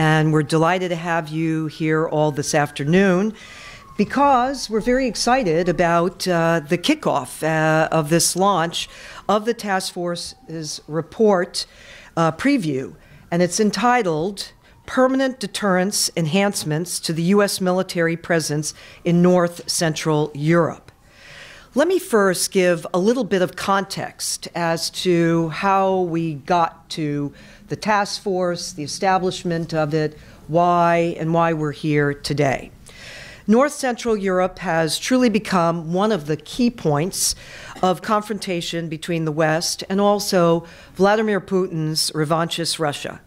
And we're delighted to have you here all this afternoon because we're very excited about uh, the kickoff uh, of this launch of the task force's report uh, preview. And it's entitled Permanent Deterrence Enhancements to the U.S. Military Presence in North Central Europe. Let me first give a little bit of context as to how we got to the task force, the establishment of it, why, and why we're here today. North Central Europe has truly become one of the key points of confrontation between the West and also Vladimir Putin's revanchist Russia.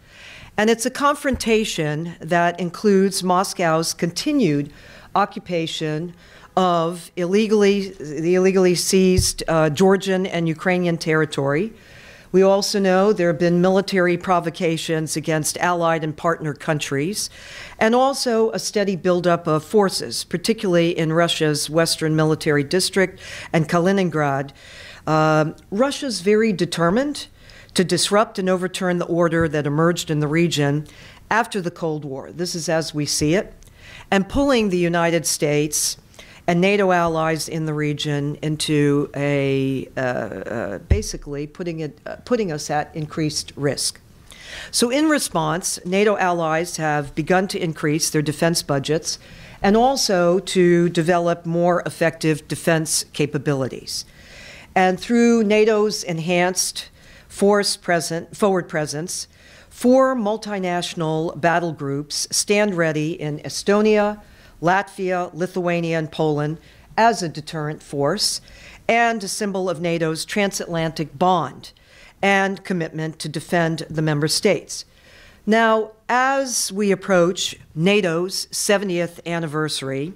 And it's a confrontation that includes Moscow's continued occupation of illegally the illegally seized uh, Georgian and Ukrainian territory, we also know there have been military provocations against allied and partner countries, and also a steady buildup of forces, particularly in Russia's Western Military District and Kaliningrad. Uh, Russia's very determined to disrupt and overturn the order that emerged in the region after the Cold War. This is as we see it, and pulling the United States and NATO allies in the region into a uh, uh, basically putting it uh, putting us at increased risk. So, in response, NATO allies have begun to increase their defense budgets and also to develop more effective defense capabilities. And through NATO's enhanced force present, forward presence, four multinational battle groups stand ready in Estonia, Latvia, Lithuania, and Poland as a deterrent force and a symbol of NATO's transatlantic bond and commitment to defend the member states. Now, as we approach NATO's 70th anniversary,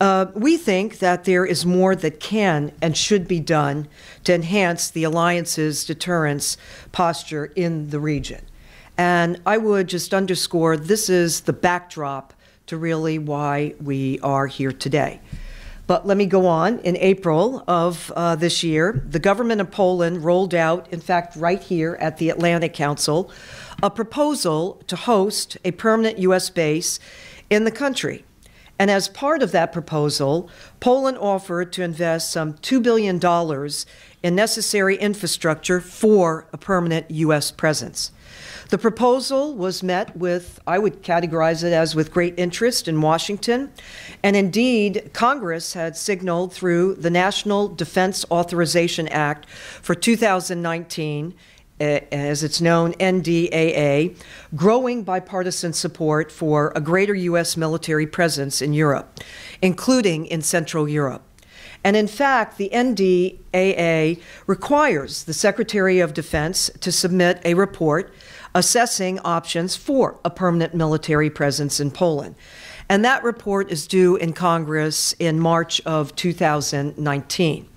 uh, we think that there is more that can and should be done to enhance the alliance's deterrence posture in the region. And I would just underscore this is the backdrop to really why we are here today. But let me go on. In April of uh, this year, the government of Poland rolled out, in fact, right here at the Atlantic Council, a proposal to host a permanent U.S. base in the country. And as part of that proposal, Poland offered to invest some $2 billion in necessary infrastructure for a permanent U.S. presence. The proposal was met with, I would categorize it as with great interest in Washington. And indeed, Congress had signaled through the National Defense Authorization Act for 2019 eh, as it's known, NDAA, growing bipartisan support for a greater U.S. military presence in Europe, including in Central Europe. And in fact, the NDAA requires the Secretary of Defense to submit a report assessing options for a permanent military presence in Poland. And that report is due in Congress in March of 2019.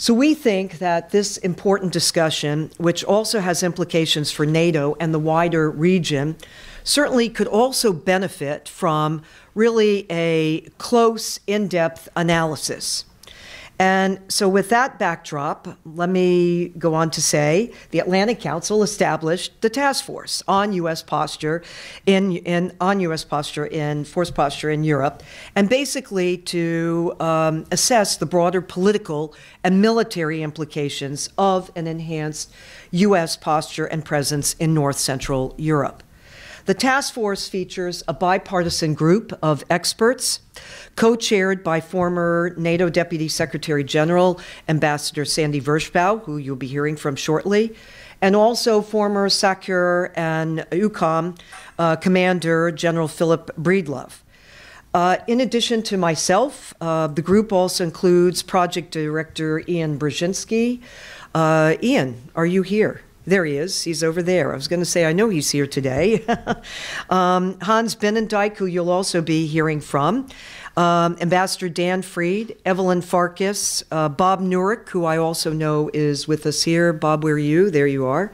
So we think that this important discussion, which also has implications for NATO and the wider region, certainly could also benefit from really a close, in depth analysis and so, with that backdrop, let me go on to say the Atlantic Council established the task force on U.S. posture in, in on U.S. posture in force posture in Europe, and basically to um, assess the broader political and military implications of an enhanced U.S. posture and presence in North Central Europe. The task force features a bipartisan group of experts, co chaired by former NATO Deputy Secretary General Ambassador Sandy Vershbow, who you'll be hearing from shortly, and also former SACEUR and EUCOM uh, Commander General Philip Breedlove. Uh, in addition to myself, uh, the group also includes Project Director Ian Brzezinski. Uh, Ian, are you here? There he is. He's over there. I was going to say, I know he's here today. um, Hans Binnendijk, who you'll also be hearing from. um, Ambassador Dan Fried, Evelyn Farkas, uh, Bob Nurick, who I also know is with us here. Bob, where are you? There you are.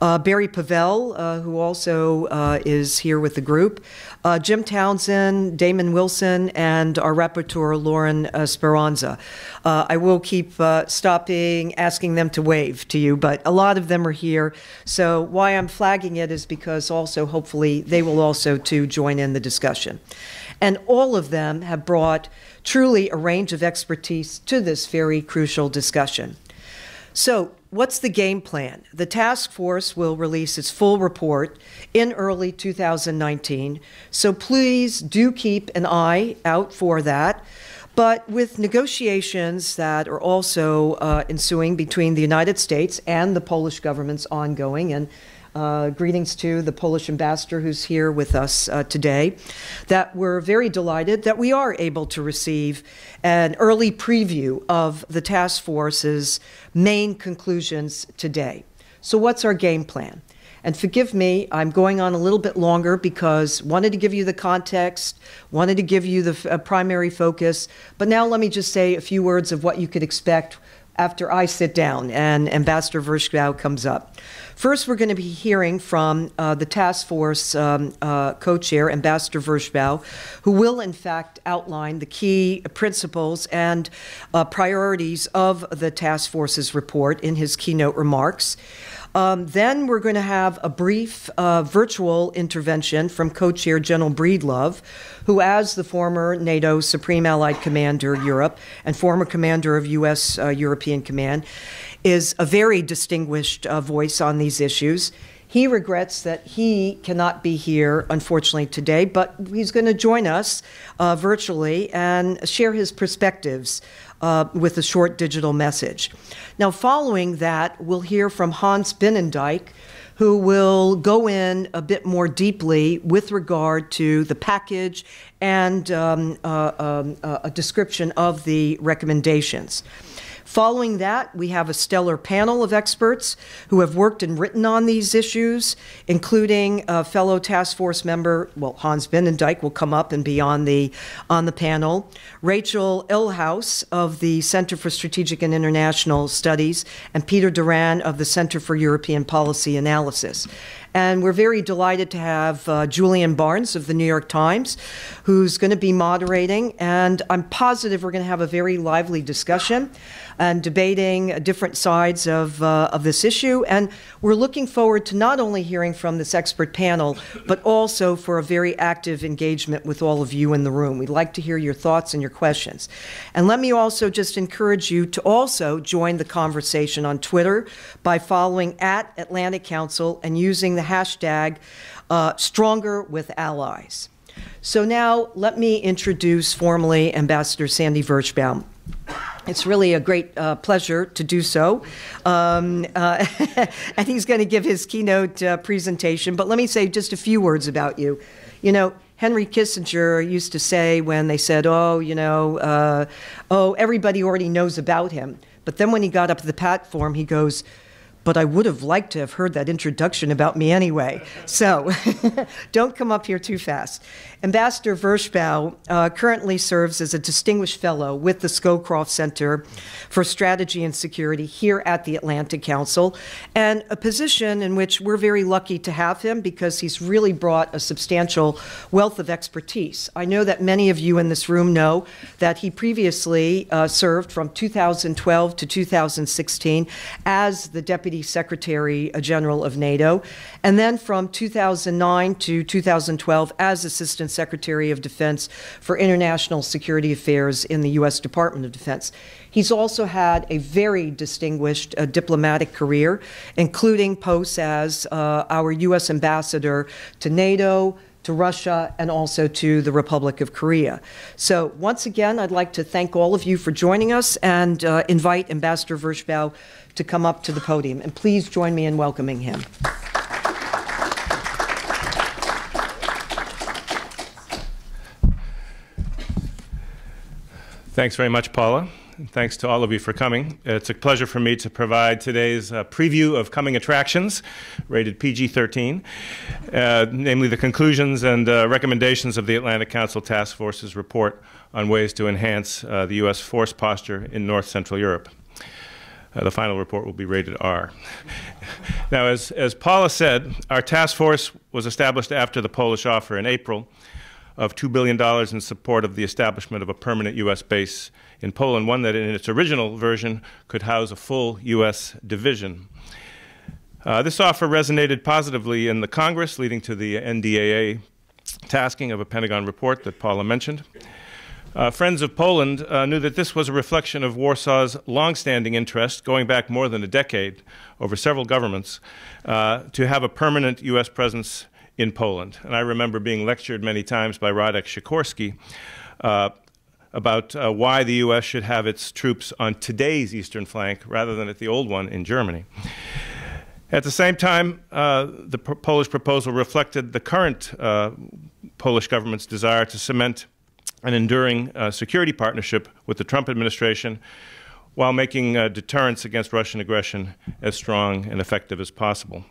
Uh, Barry Pavel, uh, who also uh, is here with the group. Uh, Jim Townsend, Damon Wilson, and our rapporteur, Lauren uh, Speranza. Uh, I will keep uh, stopping, asking them to wave to you, but a lot of them are here. So why I'm flagging it is because also hopefully they will also to join in the discussion. And all of them have brought truly a range of expertise to this very crucial discussion. So, what's the game plan? The task force will release its full report in early 2019. So, please do keep an eye out for that. But with negotiations that are also uh, ensuing between the United States and the Polish government's ongoing, and uh, greetings to the Polish ambassador who's here with us uh, today. That we're very delighted that we are able to receive an early preview of the task force's main conclusions today. So, what's our game plan? And forgive me, I'm going on a little bit longer because wanted to give you the context, wanted to give you the uh, primary focus. But now let me just say a few words of what you could expect after I sit down and Ambassador Vershbow comes up. First, we're going to be hearing from uh, the task force um, uh, co chair, Ambassador Vershbow, who will, in fact, outline the key principles and uh, priorities of the task force's report in his keynote remarks. Um, then we're going to have a brief uh, virtual intervention from co chair General Breedlove, who, as the former NATO Supreme Allied Commander Europe and former commander of U.S. Uh, European Command, is a very distinguished uh, voice on these issues. He regrets that he cannot be here, unfortunately, today, but he's going to join us uh, virtually and share his perspectives uh, with a short digital message. Now, following that, we'll hear from Hans Binnendijk, who will go in a bit more deeply with regard to the package and um, uh, um, uh, a description of the recommendations. Following that, we have a stellar panel of experts who have worked and written on these issues, including a fellow task force member, well, Hans Binnendijk will come up and be on the, on the panel, Rachel Ellehuus of the Center for Strategic and International Studies, and Peter Doran of the Center for European Policy Analysis. And we're very delighted to have uh, Julian Barnes of the New York Times, who's going to be moderating. And I'm positive we're going to have a very lively discussion and debating different sides of, uh, of this issue. And we're looking forward to not only hearing from this expert panel, but also for a very active engagement with all of you in the room. We'd like to hear your thoughts and your questions. And let me also just encourage you to also join the conversation on Twitter by following at Atlantic Council and using the hashtag uh, Stronger with Allies. So now let me introduce formally Ambassador Sandy Vershbow. It's really a great uh, pleasure to do so. Um, uh, and he's going to give his keynote uh, presentation. But let me say just a few words about you. You know, Henry Kissinger used to say when they said, oh, you know, uh, oh, everybody already knows about him. But then when he got up to the platform, he goes, but I would have liked to have heard that introduction about me anyway. So don't come up here too fast. Ambassador Vershbow uh, currently serves as a distinguished fellow with the Scowcroft Center for Strategy and Security here at the Atlantic Council, and a position in which we're very lucky to have him because he's really brought a substantial wealth of expertise. I know that many of you in this room know that he previously uh, served from 2012 to 2016 as the Deputy Secretary General of NATO, and then from 2009 to 2012 as Assistant Secretary of Defense for International Security Affairs in the U.S. Department of Defense. He's also had a very distinguished uh, diplomatic career, including posts as uh, our U.S. ambassador to NATO, to Russia, and also to the Republic of Korea. So, once again, I'd like to thank all of you for joining us and uh, invite Ambassador Vershbow to come up to the podium. And please join me in welcoming him. Thanks very much, Paula. Thanks to all of you for coming. It's a pleasure for me to provide today's uh, preview of coming attractions, rated PG 13, uh, namely the conclusions and uh, recommendations of the Atlantic Council Task Force's report on ways to enhance uh, the U.S. force posture in North Central Europe. Uh, the final report will be rated R. now, as, as Paula said, our task force was established after the Polish offer in April of $2 billion in support of the establishment of a permanent U.S. base in Poland, one that in its original version could house a full U.S. division. Uh, this offer resonated positively in the Congress, leading to the NDAA tasking of a Pentagon report that Paula mentioned. Uh, Friends of Poland uh, knew that this was a reflection of Warsaw's longstanding interest, going back more than a decade, over several governments, uh, to have a permanent U.S. presence in Poland. And I remember being lectured many times by Radek Sikorski uh, about uh, why the U.S. should have its troops on today's eastern flank rather than at the old one in Germany. At the same time, uh, the Polish proposal reflected the current uh, Polish government's desire to cement an enduring uh, security partnership with the Trump administration while making uh, deterrence against Russian aggression as strong and effective as possible.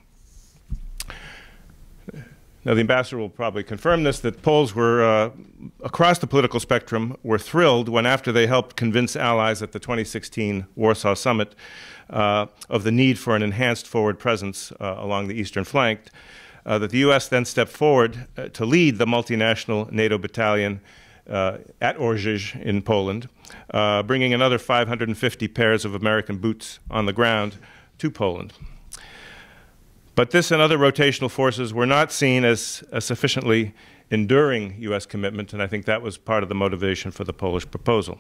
Now, the ambassador will probably confirm this that Poles were, uh, across the political spectrum, were thrilled when, after they helped convince allies at the 2016 Warsaw Summit uh, of the need for an enhanced forward presence uh, along the eastern flank, uh, that the U.S. then stepped forward uh, to lead the multinational NATO battalion uh, at Orzysz in Poland, bringing another 550 pairs of American boots on the ground to Poland. But this and other rotational forces were not seen as a sufficiently enduring U.S. commitment, and I think that was part of the motivation for the Polish proposal.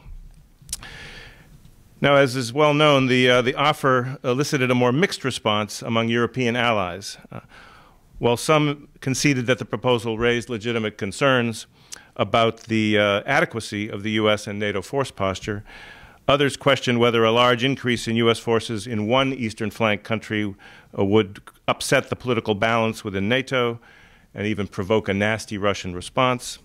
Now, as is well known, the, uh, the offer elicited a more mixed response among European allies. Uh, while some conceded that the proposal raised legitimate concerns about the uh, adequacy of the U.S. and NATO force posture, Others question whether a large increase in U.S. forces in one eastern flank country uh, would upset the political balance within NATO and even provoke a nasty Russian response.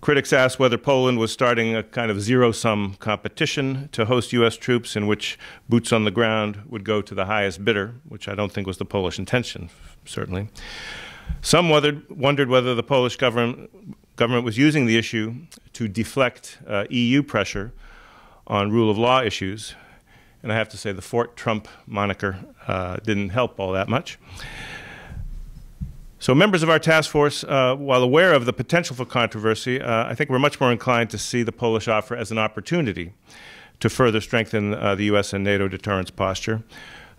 Critics ask whether Poland was starting a kind of zero sum competition to host U.S. troops in which boots on the ground would go to the highest bidder, which I don't think was the Polish intention, certainly. Some wondered whether the Polish government government was using the issue to deflect uh, EU pressure on rule of law issues. And I have to say, the Fort Trump moniker uh, didn't help all that much. So, members of our task force, uh, while aware of the potential for controversy, uh, I think we're much more inclined to see the Polish offer as an opportunity to further strengthen uh, the U.S. and NATO deterrence posture.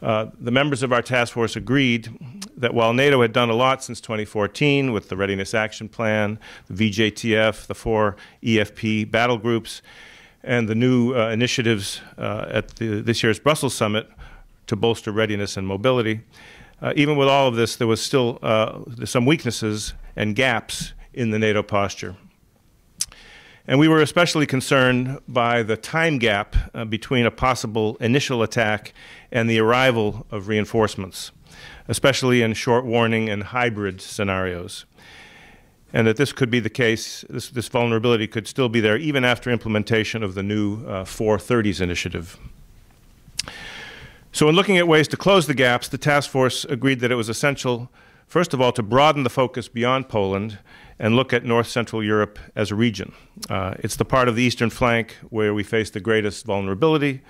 Uh, the members of our task force agreed that while NATO had done a lot since 2014 with the Readiness Action Plan, the VJTF, the four EFP battle groups, and the new uh, initiatives uh, at the, this year's Brussels summit to bolster readiness and mobility, uh, even with all of this, there was still uh, some weaknesses and gaps in the NATO posture. And we were especially concerned by the time gap uh, between a possible initial attack and the arrival of reinforcements, especially in short warning and hybrid scenarios. And that this could be the case, this, this vulnerability could still be there even after implementation of the new uh, 430s initiative. So, in looking at ways to close the gaps, the task force agreed that it was essential, first of all, to broaden the focus beyond Poland and look at North Central Europe as a region. Uh, it's the part of the eastern flank where we face the greatest vulnerability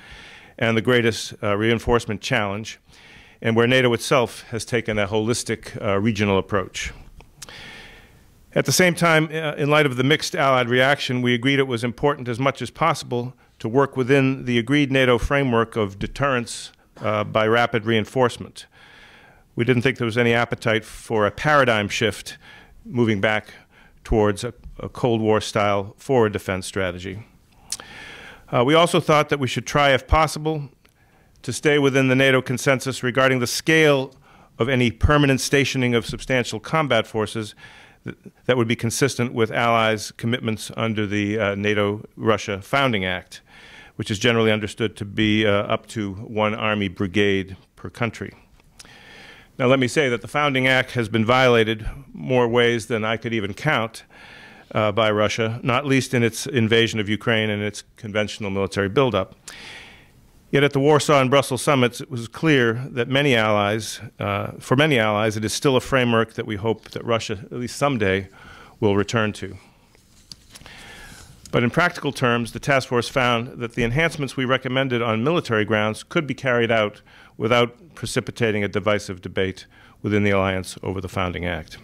and the greatest uh, reinforcement challenge, and where NATO itself has taken a holistic uh, regional approach. At the same time, uh, in light of the mixed Allied reaction, we agreed it was important as much as possible to work within the agreed NATO framework of deterrence uh, by rapid reinforcement. We didn't think there was any appetite for a paradigm shift moving back towards a, a Cold War style forward defense strategy. Uh, we also thought that we should try, if possible, to stay within the NATO consensus regarding the scale of any permanent stationing of substantial combat forces that, would be consistent with allies' commitments under the uh, NATO Russia Founding Act, which is generally understood to be uh, up to one Army brigade per country. Now, let me say that the Founding Act has been violated more ways than I could even count. uh, by Russia, not least in its invasion of Ukraine and its conventional military buildup. Yet at the Warsaw and Brussels summits, it was clear that many allies, uh, for many allies, it is still a framework that we hope that Russia, at least someday, will return to. But in practical terms, the task force found that the enhancements we recommended on military grounds could be carried out without precipitating a divisive debate within the alliance over the founding act.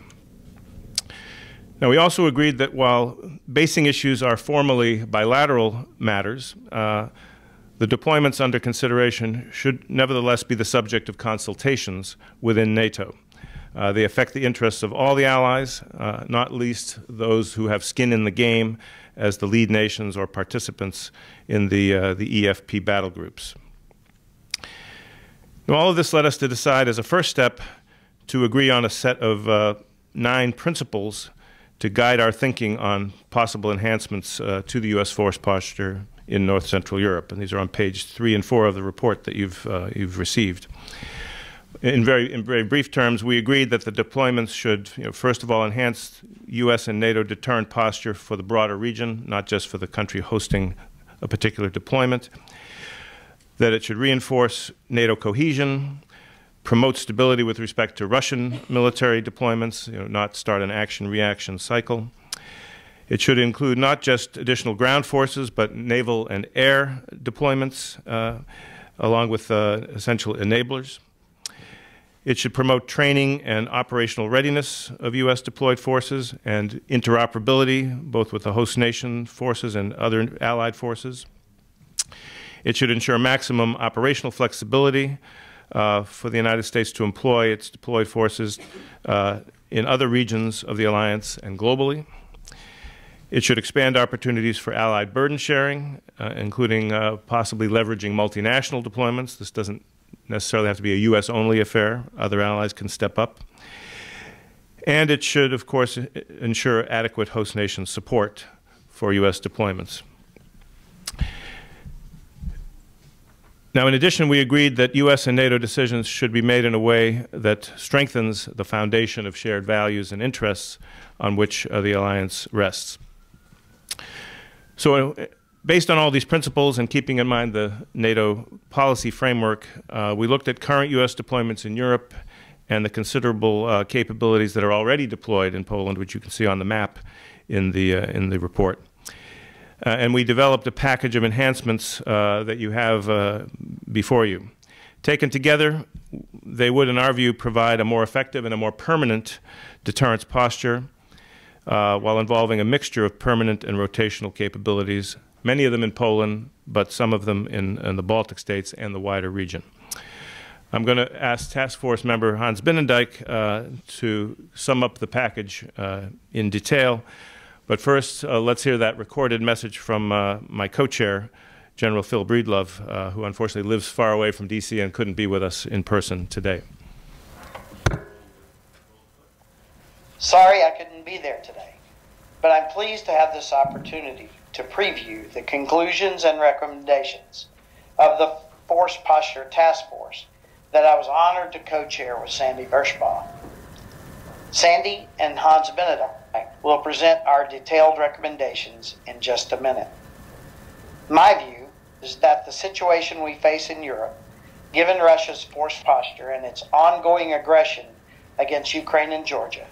Now, we also agreed that while basing issues are formally bilateral matters, uh, the deployments under consideration should nevertheless be the subject of consultations within NATO. Uh, they affect the interests of all the allies, uh, not least those who have skin in the game as the lead nations or participants in the, uh, the EFP battle groups. Now, all of this led us to decide as a first step to agree on a set of uh, nine principles to guide our thinking on possible enhancements uh, to the U.S. force posture in North Central Europe. And these are on page three and four of the report that you've, uh, you've received. In very, in very brief terms, we agreed that the deployments should, you know, first of all, enhance U.S. and NATO deterrent posture for the broader region, not just for the country hosting a particular deployment, that it should reinforce NATO cohesion, promote stability with respect to Russian military deployments, you know, not start an action reaction cycle. It should include not just additional ground forces, but naval and air deployments, uh, along with uh, essential enablers. It should promote training and operational readiness of U.S. deployed forces and interoperability, both with the host nation forces and other allied forces. It should ensure maximum operational flexibility uh, for the United States to employ its deployed forces uh, in other regions of the alliance and globally. It should expand opportunities for allied burden sharing, uh, including uh, possibly leveraging multinational deployments. This doesn't necessarily have to be a U.S. only affair. Other allies can step up. And it should, of course, ensure adequate host nation support for U.S. deployments. Now, in addition, we agreed that U.S. and NATO decisions should be made in a way that strengthens the foundation of shared values and interests on which uh, the alliance rests. So, uh, based on all these principles and keeping in mind the NATO policy framework, uh, we looked at current U.S. deployments in Europe and the considerable uh, capabilities that are already deployed in Poland, which you can see on the map in the, uh, in the report. Uh, and we developed a package of enhancements uh, that you have uh, before you. Taken together, they would, in our view, provide a more effective and a more permanent deterrence posture uh, while involving a mixture of permanent and rotational capabilities, many of them in Poland, but some of them in, in the Baltic states and the wider region. I'm going to ask Task Force member Hans Binnendijk uh, to sum up the package uh, in detail. But first, uh, let's hear that recorded message from uh, my co-chair, General Phil Breedlove, uh, who unfortunately lives far away from D.C. and couldn't be with us in person today. Sorry I couldn't be there today, but I'm pleased to have this opportunity to preview the conclusions and recommendations of the Force Posture Task Force that I was honored to co-chair with Sandy Vershbow. Sandy and Hans Binnendijk will present our detailed recommendations in just a minute. My view is that the situation we face in Europe, given Russia's force posture and its ongoing aggression against Ukraine and Georgia,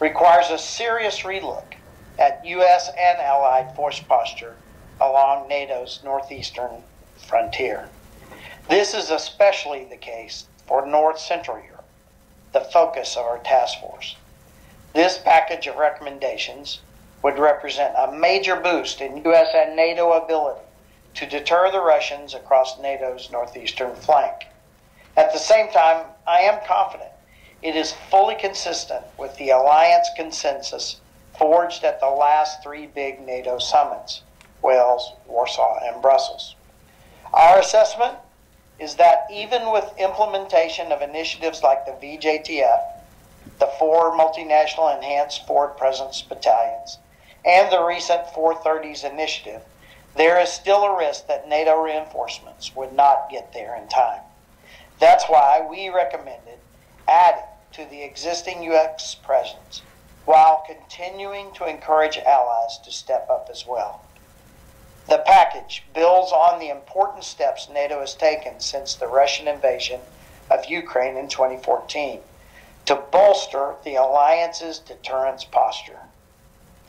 requires a serious relook at U.S. and allied force posture along NATO's northeastern frontier. This is especially the case for North Central Europe, the focus of our task force. This package of recommendations would represent a major boost in U.S. and NATO ability to deter the Russians across NATO's northeastern flank. At the same time, I am confident it is fully consistent with the alliance consensus forged at the last three big NATO summits Wales, Warsaw, and Brussels. Our assessment is that even with implementation of initiatives like the VJTF, the four multinational enhanced forward presence battalions, and the recent 430s initiative, there is still a risk that NATO reinforcements would not get there in time. That's why we recommended adding to the existing U.S. presence while continuing to encourage allies to step up as well. The package builds on the important steps NATO has taken since the Russian invasion of Ukraine in 2014 to bolster the alliance's deterrence posture.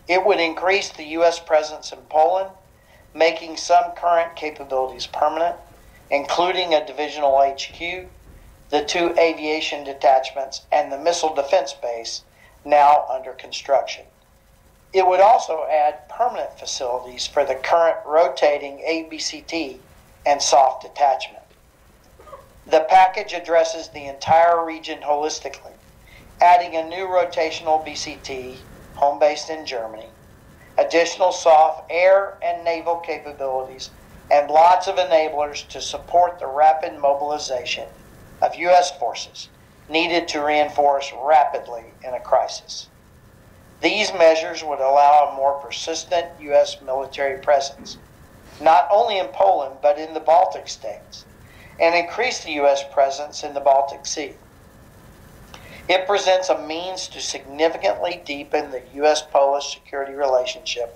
It would increase the U.S. presence in Poland, making some current capabilities permanent, including a divisional HQ, the two aviation detachments, and the missile defense base now under construction. It would also add permanent facilities for the current rotating ABCT and SOF detachment. The package addresses the entire region holistically, adding a new rotational BCT, home based in Germany, additional SOF air and naval capabilities, and lots of enablers to support the rapid mobilization of U.S. forces needed to reinforce rapidly in a crisis. These measures would allow a more persistent U.S. military presence, not only in Poland, but in the Baltic states, and increase the U.S. presence in the Baltic Sea. It presents a means to significantly deepen the U.S. Polish security relationship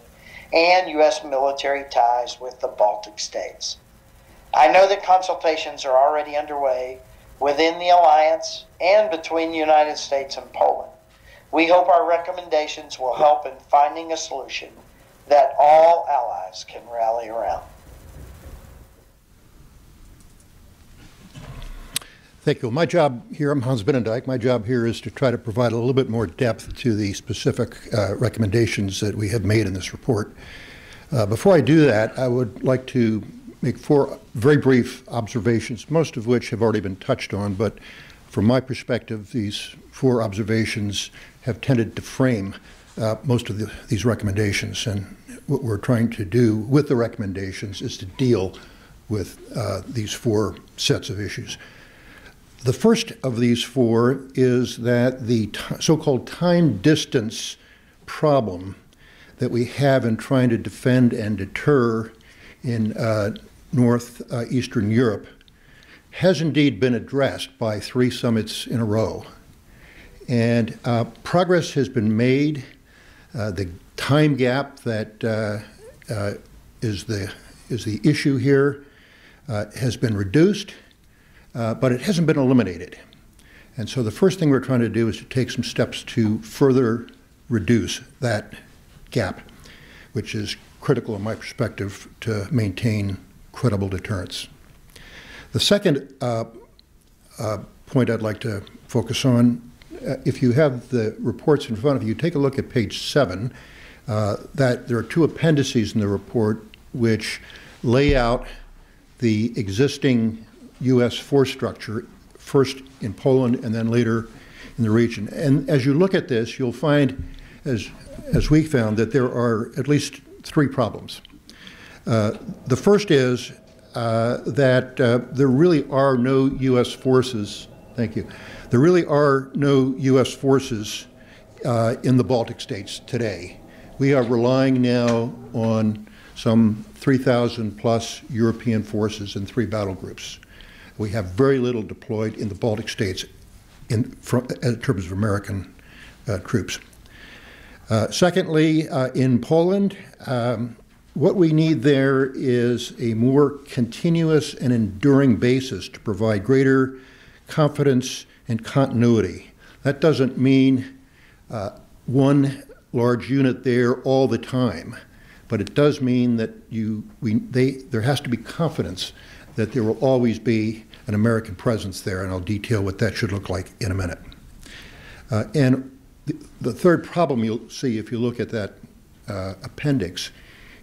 and U.S. military ties with the Baltic states. I know that consultations are already underway within the alliance and between the United States and Poland. We hope our recommendations will help in finding a solution that all allies can rally around. Thank you. My job here, I'm Hans Binnendijk. My job here is to try to provide a little bit more depth to the specific uh, recommendations that we have made in this report. Uh, before I do that, I would like to make four very brief observations, most of which have already been touched on, but from my perspective, these four observations have tended to frame uh, most of the, these recommendations. And what we're trying to do with the recommendations is to deal with uh, these four sets of issues. The first of these four is that the so called time distance problem that we have in trying to defend and deter in uh, northeastern uh, Europe has indeed been addressed by three summits in a row. And uh, progress has been made. Uh, the time gap that uh, uh is the, is the issue here has been reduced, but it hasn't been eliminated. And so the first thing we're trying to do is to take some steps to further reduce that gap, which is critical in my perspective to maintain credible deterrence. The second uh, uh, point I'd like to focus on, uh, if you have the reports in front of you, take a look at page seven. Uh, that there are two appendices in the report which lay out the existing U.S. force structure, first in Poland and then later in the region. And as you look at this, you'll find, as as we found, that there are at least three problems. Uh, the first is uh, that uh, there really are no U.S. forces. Thank you. There really are no U.S. forces uh, in the Baltic states today. We are relying now on some 3,000 plus European forces in three battle groups. We have very little deployed in the Baltic states in, from, in terms of American uh, troops. Uh, secondly, uh, in Poland, um, what we need there is a more continuous and enduring basis to provide greater confidence and continuity. That doesn't mean uh, one large unit there all the time, but it does mean that you, we, they, there has to be confidence that there will always be an American presence there, and I'll detail what that should look like in a minute. Uh, and the, the, third problem you'll see if you look at that uh, appendix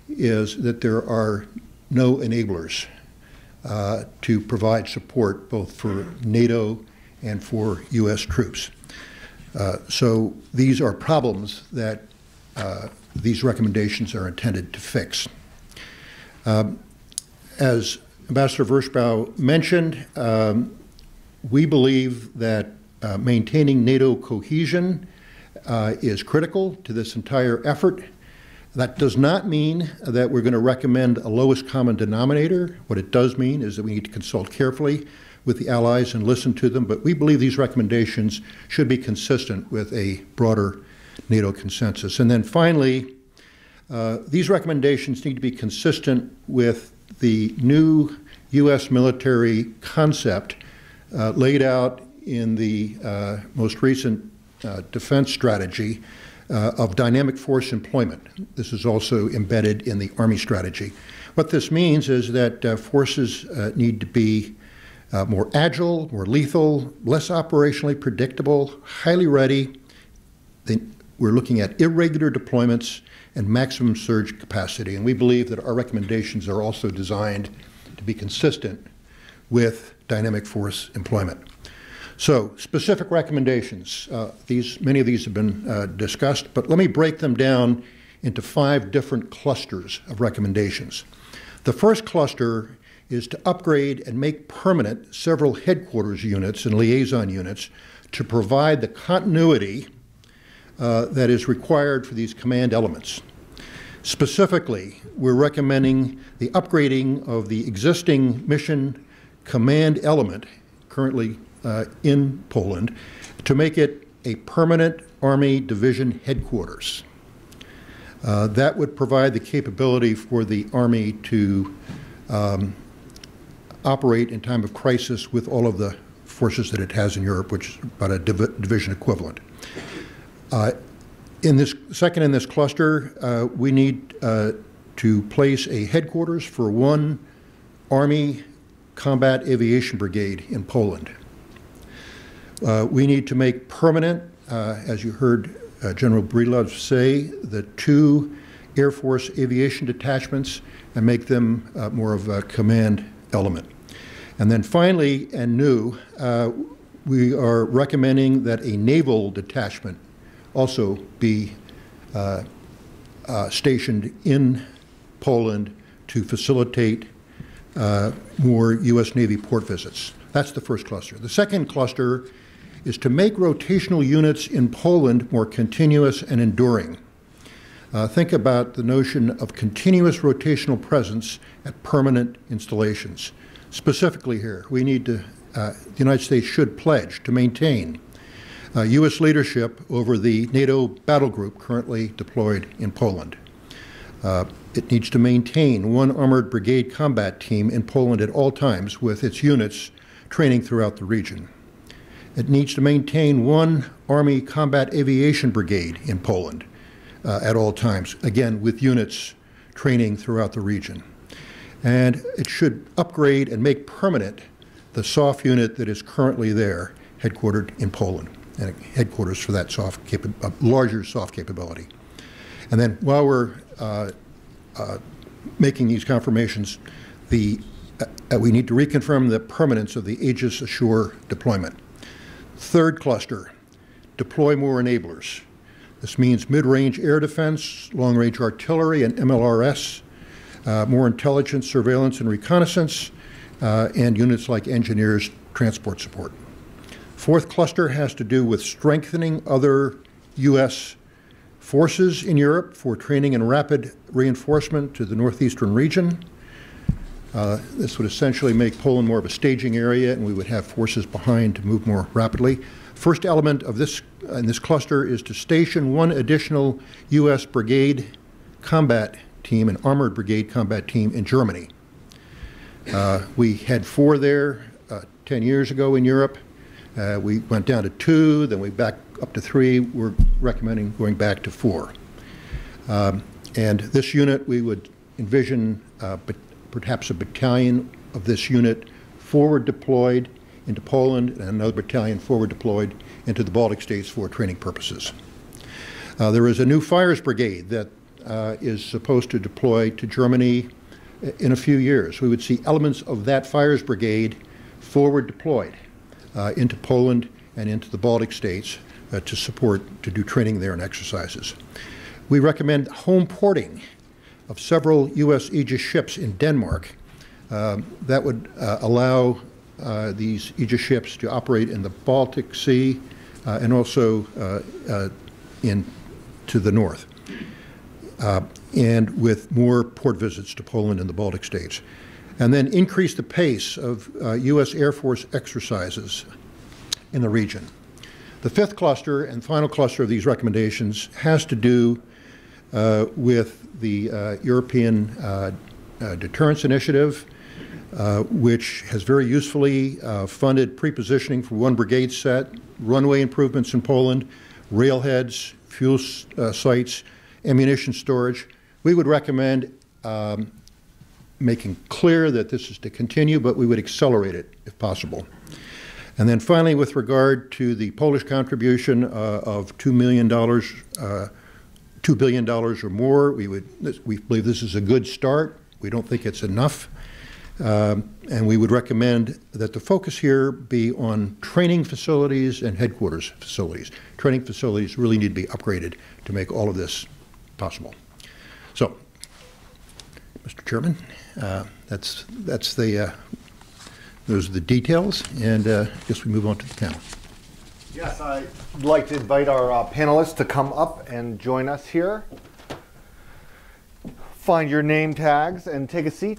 is that there are no enablers uh, to provide support both for NATO and for U.S. troops. Uh, so these are problems that uh, these recommendations are intended to fix. Um, as Ambassador Vershbow mentioned, um, we believe that uh, maintaining NATO cohesion uh, is critical to this entire effort. That does not mean that we're going to recommend a lowest common denominator. What it does mean is that we need to consult carefully with the allies and listen to them, but we believe these recommendations should be consistent with a broader NATO consensus. And then finally, uh, these recommendations need to be consistent with the new U.S. military concept uh, laid out in the uh, most recent uh, defense strategy uh, of dynamic force employment. This is also embedded in the Army strategy. What this means is that uh, forces need to be more agile, more lethal, less operationally predictable, highly ready. They, we're looking at irregular deployments and maximum surge capacity. And we believe that our recommendations are also designed to be consistent with dynamic force employment. So, specific recommendations. Uh, these, many of these have been uh, discussed, but let me break them down into five different clusters of recommendations. The first cluster is to upgrade and make permanent several headquarters units and liaison units to provide the continuity uh, that is required for these command elements. Specifically, we're recommending the upgrading of the existing mission command element currently uh, in Poland to make it a permanent Army division headquarters. Uh, that would provide the capability for the Army to um, operate in time of crisis with all of the forces that it has in Europe, which is about a div division equivalent. Uh, in this second in this cluster, uh, we need uh, to place a headquarters for one Army Combat Aviation Brigade in Poland. Uh, we need to make permanent, uh, as you heard uh, General Breedlove say, the two Air Force aviation detachments and make them more of a command element. And then finally, and new, we are recommending that a naval detachment also be uh, uh, stationed in Poland to facilitate uh, more U.S. Navy port visits. That's the first cluster. The second cluster is to make rotational units in Poland more continuous and enduring. Uh, think about the notion of continuous rotational presence at permanent installations. Specifically here, we need to, uh, the United States should pledge to maintain uh, U.S. leadership over the NATO battle group currently deployed in Poland. Uh, it needs to maintain one armored brigade combat team in Poland at all times with its units training throughout the region. It needs to maintain one Army combat aviation brigade in Poland uh, at all times, again with units training throughout the region. And it should upgrade and make permanent the SOF unit that is currently there, headquartered in Poland and headquarters for that SOF a larger SOF capability. And then while we're uh, uh, making these confirmations, the uh, we need to reconfirm the permanence of the Aegis Ashore deployment. Third cluster, deploy more enablers. This means mid-range air defense, long-range artillery, and MLRS, uh, more intelligence, surveillance, and reconnaissance, uh, and units like engineers transport support. Fourth cluster has to do with strengthening other U.S. forces in Europe for training and rapid reinforcement to the northeastern region. Uh, this would essentially make Poland more of a staging area, and we would have forces behind to move more rapidly. First element of this in this cluster is to station one additional U.S. brigade combat team, an armored brigade combat team in Germany. Uh, we had four there uh, 10 years ago in Europe. Uh, we went down to two, then we back up to three. We're recommending going back to four. Um, and this unit, we would envision uh, perhaps a battalion of this unit forward deployed into Poland and another battalion forward deployed into the Baltic states for training purposes. Uh, there is a new fires brigade that uh, is supposed to deploy to Germany in a few years. We would see elements of that fires brigade forward deployed uh, into Poland and into the Baltic states uh, to support, to do training there and exercises. We recommend home porting of several U.S. Aegis ships in Denmark. Um, that would uh, allow uh, these Aegis ships to operate in the Baltic Sea uh, and also uh, in to the north, and with more port visits to Poland and the Baltic states and then increase the pace of uh, U.S. Air Force exercises in the region. The fifth cluster and final cluster of these recommendations has to do uh, with the uh, European uh, uh Deterrence Initiative, uh, which has very usefully funded prepositioning for one brigade set, runway improvements in Poland, railheads, fuel sites, ammunition storage. We would recommend um, making clear that this is to continue, but we would accelerate it if possible. And then finally, with regard to the Polish contribution uh, of $2 million, uh, $2 billion or more, we, would, we believe this is a good start. We don't think it's enough. Um, and we would recommend that the focus here be on training facilities and headquarters facilities. Training facilities really need to be upgraded to make all of this possible. So, Mr. Chairman, uh, that's, that's the uh, those are the details, and uh, I guess we move on to the panel. Yes, I'd like to invite our uh, panelists to come up and join us here. Find your name tags and take a seat.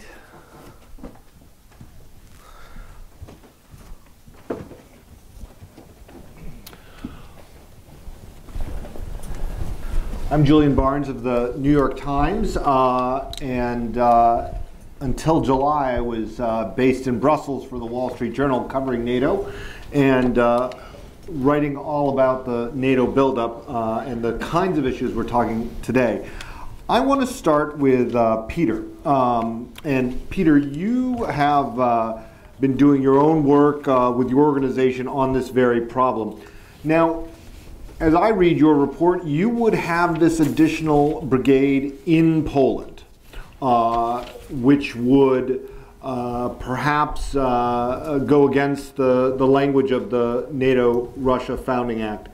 I'm Julian Barnes of the New York Times, uh, and uh, until July, I was uh, based in Brussels for the Wall Street Journal covering NATO and uh, writing all about the NATO buildup uh, and the kinds of issues we're talking today. I want to start with uh, Peter. Um, and Peter, you have uh, been doing your own work uh, with your organization on this very problem. Now, as I read your report, you would have this additional brigade in Poland. Uh, which would uh, perhaps uh, go against the, the language of the NATO Russia Founding Act.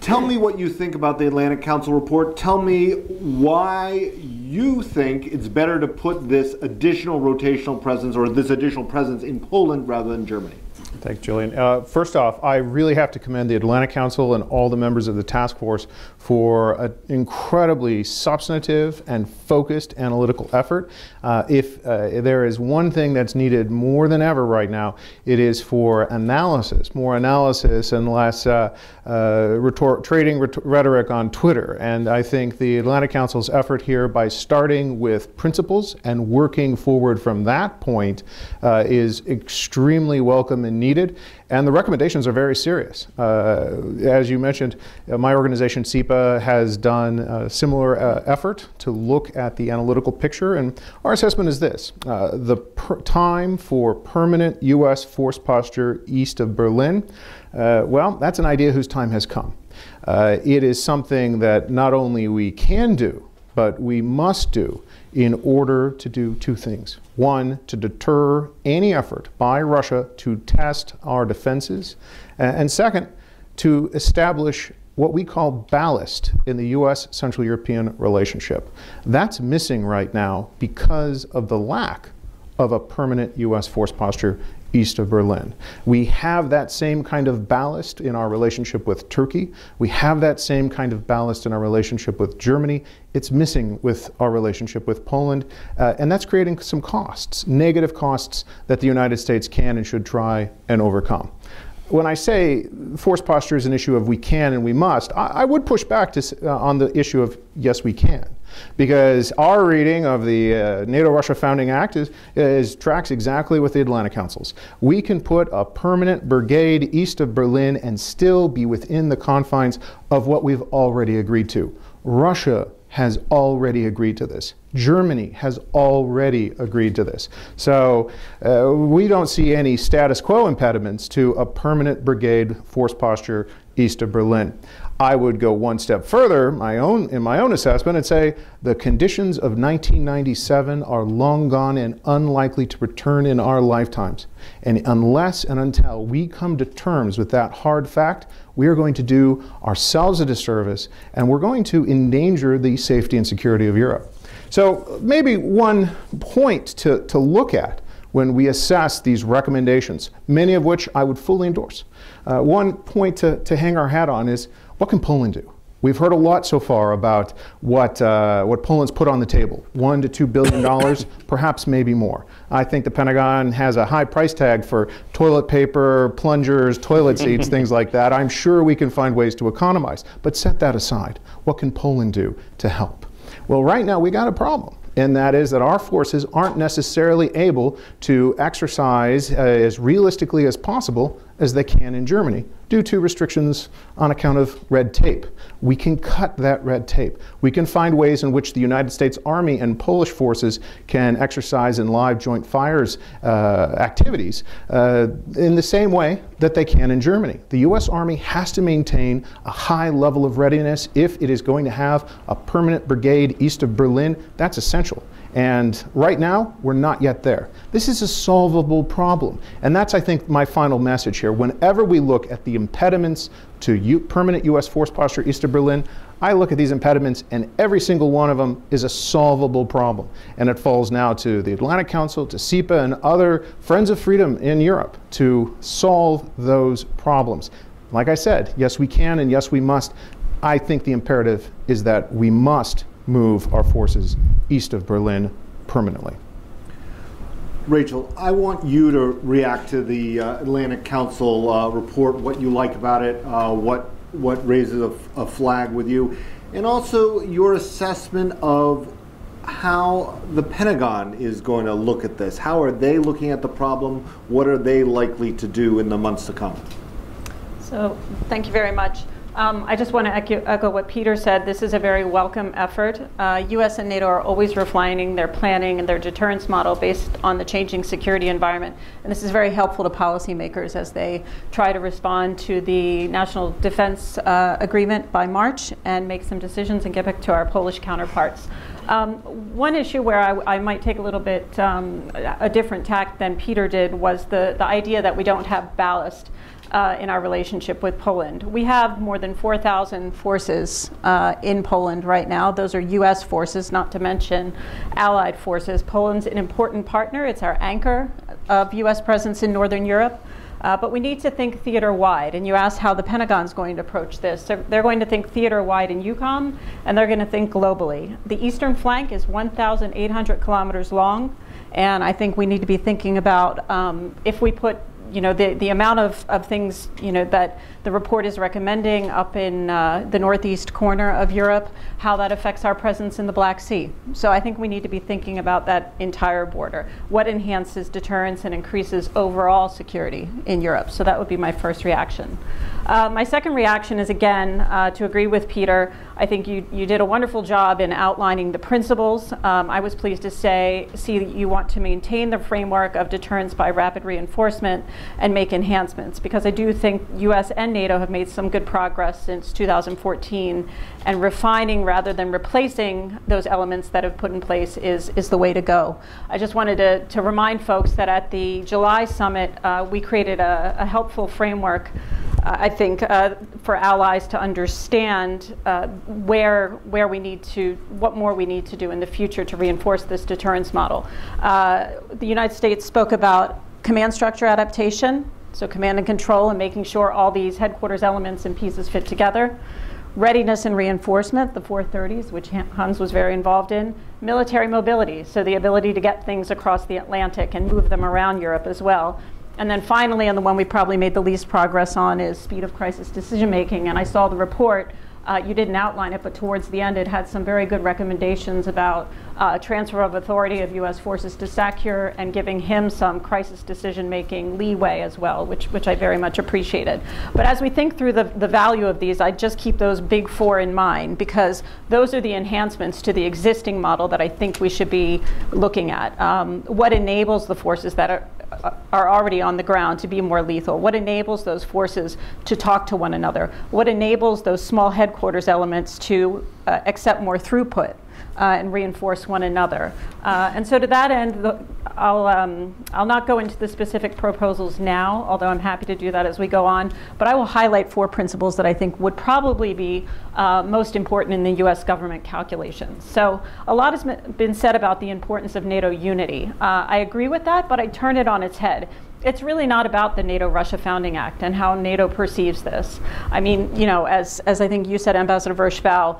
Tell me what you think about the Atlantic Council report. Tell me why you think it's better to put this additional rotational presence or this additional presence in Poland rather than Germany. Thanks, Julian. Uh, first off, I really have to commend the Atlantic Council and all the members of the task force for an incredibly substantive and focused analytical effort. Uh, if uh, there is one thing that's needed more than ever right now, it is for analysis, more analysis and less uh, uh, trading rhetoric on Twitter. And I think the Atlantic Council's effort here by starting with principles and working forward from that point uh, is extremely welcome and needed. And the recommendations are very serious. Uh, as you mentioned, uh, my organization, CEPA, has done a similar uh, effort to look at the analytical picture. And our assessment is this the time for permanent U.S. force posture east of Berlin, uh, well, that's an idea whose time has come. Uh, it is something that not only we can do, but we must do in order to do two things. One, to deter any effort by Russia to test our defenses. And second, to establish what we call ballast in the US Central European relationship. That's missing right now because of the lack of a permanent US force posture east of Berlin. We have that same kind of ballast in our relationship with Turkey. We have that same kind of ballast in our relationship with Germany. It's missing with our relationship with Poland, uh, and that's creating some costs, negative costs that the United States can and should try and overcome when I say force posture is an issue of we can and we must, I, I would push back to, uh, on the issue of yes, we can. Because our reading of the uh, NATO Russia Founding Act is, is, tracks exactly with the Atlantic Council's. We can put a permanent brigade east of Berlin and still be within the confines of what we've already agreed to. Russia has already agreed to this. Germany has already agreed to this. So uh, we don't see any status quo impediments to a permanent brigade force posture east of Berlin. I would go one step further my own, in my own assessment and say the conditions of 1997 are long gone and unlikely to return in our lifetimes. And unless and until we come to terms with that hard fact, we are going to do ourselves a disservice and we're going to endanger the safety and security of Europe. So, maybe one point to, to look at when we assess these recommendations, many of which I would fully endorse. Uh, one point to, to hang our hat on is what can Poland do? We've heard a lot so far about what, uh, what Poland's put on the table one to two billion dollars, perhaps maybe more. I think the Pentagon has a high price tag for toilet paper, plungers, toilet seats, things like that. I'm sure we can find ways to economize. But set that aside. What can Poland do to help? Well, right now we got a problem and that is that our forces aren't necessarily able to exercise uh, as realistically as possible as they can in Germany due to restrictions on account of red tape. We can cut that red tape. We can find ways in which the United States Army and Polish forces can exercise in live joint fires uh, activities uh, in the same way that they can in Germany. The U.S. Army has to maintain a high level of readiness if it is going to have a permanent brigade east of Berlin. That's essential. And right now, we're not yet there. This is a solvable problem. And that's, I think, my final message here. Whenever we look at the impediments to U permanent U.S. force posture east of Berlin, I look at these impediments, and every single one of them is a solvable problem. And it falls now to the Atlantic Council, to CEPA, and other Friends of Freedom in Europe to solve those problems. Like I said, yes, we can, and yes, we must. I think the imperative is that we must move our forces east of Berlin permanently. Rachel, I want you to react to the uh, Atlantic Council uh, report, what you like about it, uh, what, what raises a, a flag with you, and also your assessment of how the Pentagon is going to look at this. How are they looking at the problem? What are they likely to do in the months to come? So, thank you very much. Um, I just want to echo, echo, what Peter said. This is a very welcome effort. Uh, U.S. and NATO are always refining their planning and their deterrence model based on the changing security environment. And this is very helpful to policymakers as they try to respond to the National Defense uh, Agreement by March and make some decisions and get back to our Polish counterparts. Um, one issue where I, I, might take a little bit um, a different tact than Peter did was the, the idea that we don't have ballast uh, in our relationship with Poland. We have more than 4,000 forces uh, in Poland right now. Those are U.S. forces, not to mention allied forces. Poland's an important partner, it's our anchor of U.S. presence in Northern Europe. Uh, but we need to think theater wide. And you asked how the Pentagon's going to approach this. They're going to think theater wide in EUCOM, and they're going to think globally. The eastern flank is 1,800 kilometers long, and I think we need to be thinking about um, if we put you know, the, the amount of, of things, you know, that the report is recommending up in uh, the northeast corner of Europe, how that affects our presence in the Black Sea. So I think we need to be thinking about that entire border. What enhances deterrence and increases overall security in Europe? So that would be my first reaction. Uh, my second reaction is again uh, to agree with Peter. I think you, you did a wonderful job in outlining the principles. Um, I was pleased to say, see that you want to maintain the framework of deterrence by rapid reinforcement and make enhancements because I do think US and NATO have made some good progress since 2014 and refining rather than replacing those elements that have put in place is, is the way to go. I just wanted to, to remind folks that at the July summit, uh, we created a, a helpful framework I think, uh, for allies to understand uh, where, where we need to, what more we need to do in the future to reinforce this deterrence model. Uh, the United States spoke about command structure adaptation, so command and control and making sure all these headquarters elements and pieces fit together. Readiness and reinforcement, the 430s, which Hans was very involved in. Military mobility, so the ability to get things across the Atlantic and move them around Europe as well. And then finally, and the one we probably made the least progress on is speed of crisis decision making. And I saw the report. Uh, you didn't outline it, but towards the end, it had some very good recommendations about uh, transfer of authority of U.S. forces to SACEUR and giving him some crisis decision making leeway as well, which, which I very much appreciated. But as we think through the, the value of these, I just keep those big four in mind because those are the enhancements to the existing model that I think we should be looking at. Um, what enables the forces that are are already on the ground to be more lethal? What enables those forces to talk to one another? What enables those small headquarters elements to uh, accept more throughput? Uh, and reinforce one another. Uh, and so, to that end, the, I'll, um, I'll not go into the specific proposals now, although I'm happy to do that as we go on. But I will highlight four principles that I think would probably be uh, most important in the US government calculations. So, a lot has been said about the importance of NATO unity. Uh, I agree with that, but I turn it on its head it's really not about the NATO-Russia Founding Act and how NATO perceives this. I mean, you know, as, as I think you said, Ambassador Vershbow,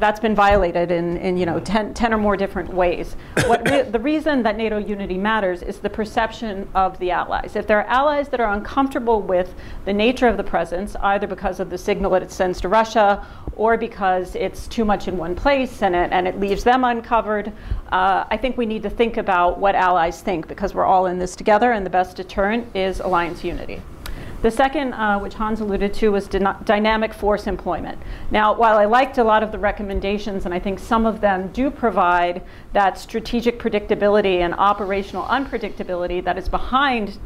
that's been violated in, in you know 10, 10 or more different ways. What re the reason that NATO unity matters is the perception of the allies. If there are allies that are uncomfortable with the nature of the presence, either because of the signal that it sends to Russia or because it's too much in one place and it, and it leaves them uncovered, uh, I think we need to think about what allies think because we're all in this together and the best deterrent is alliance unity. The second, uh, which Hans alluded to, was dynamic force employment. Now, while I liked a lot of the recommendations, and I think some of them do provide that strategic predictability and operational unpredictability that is behind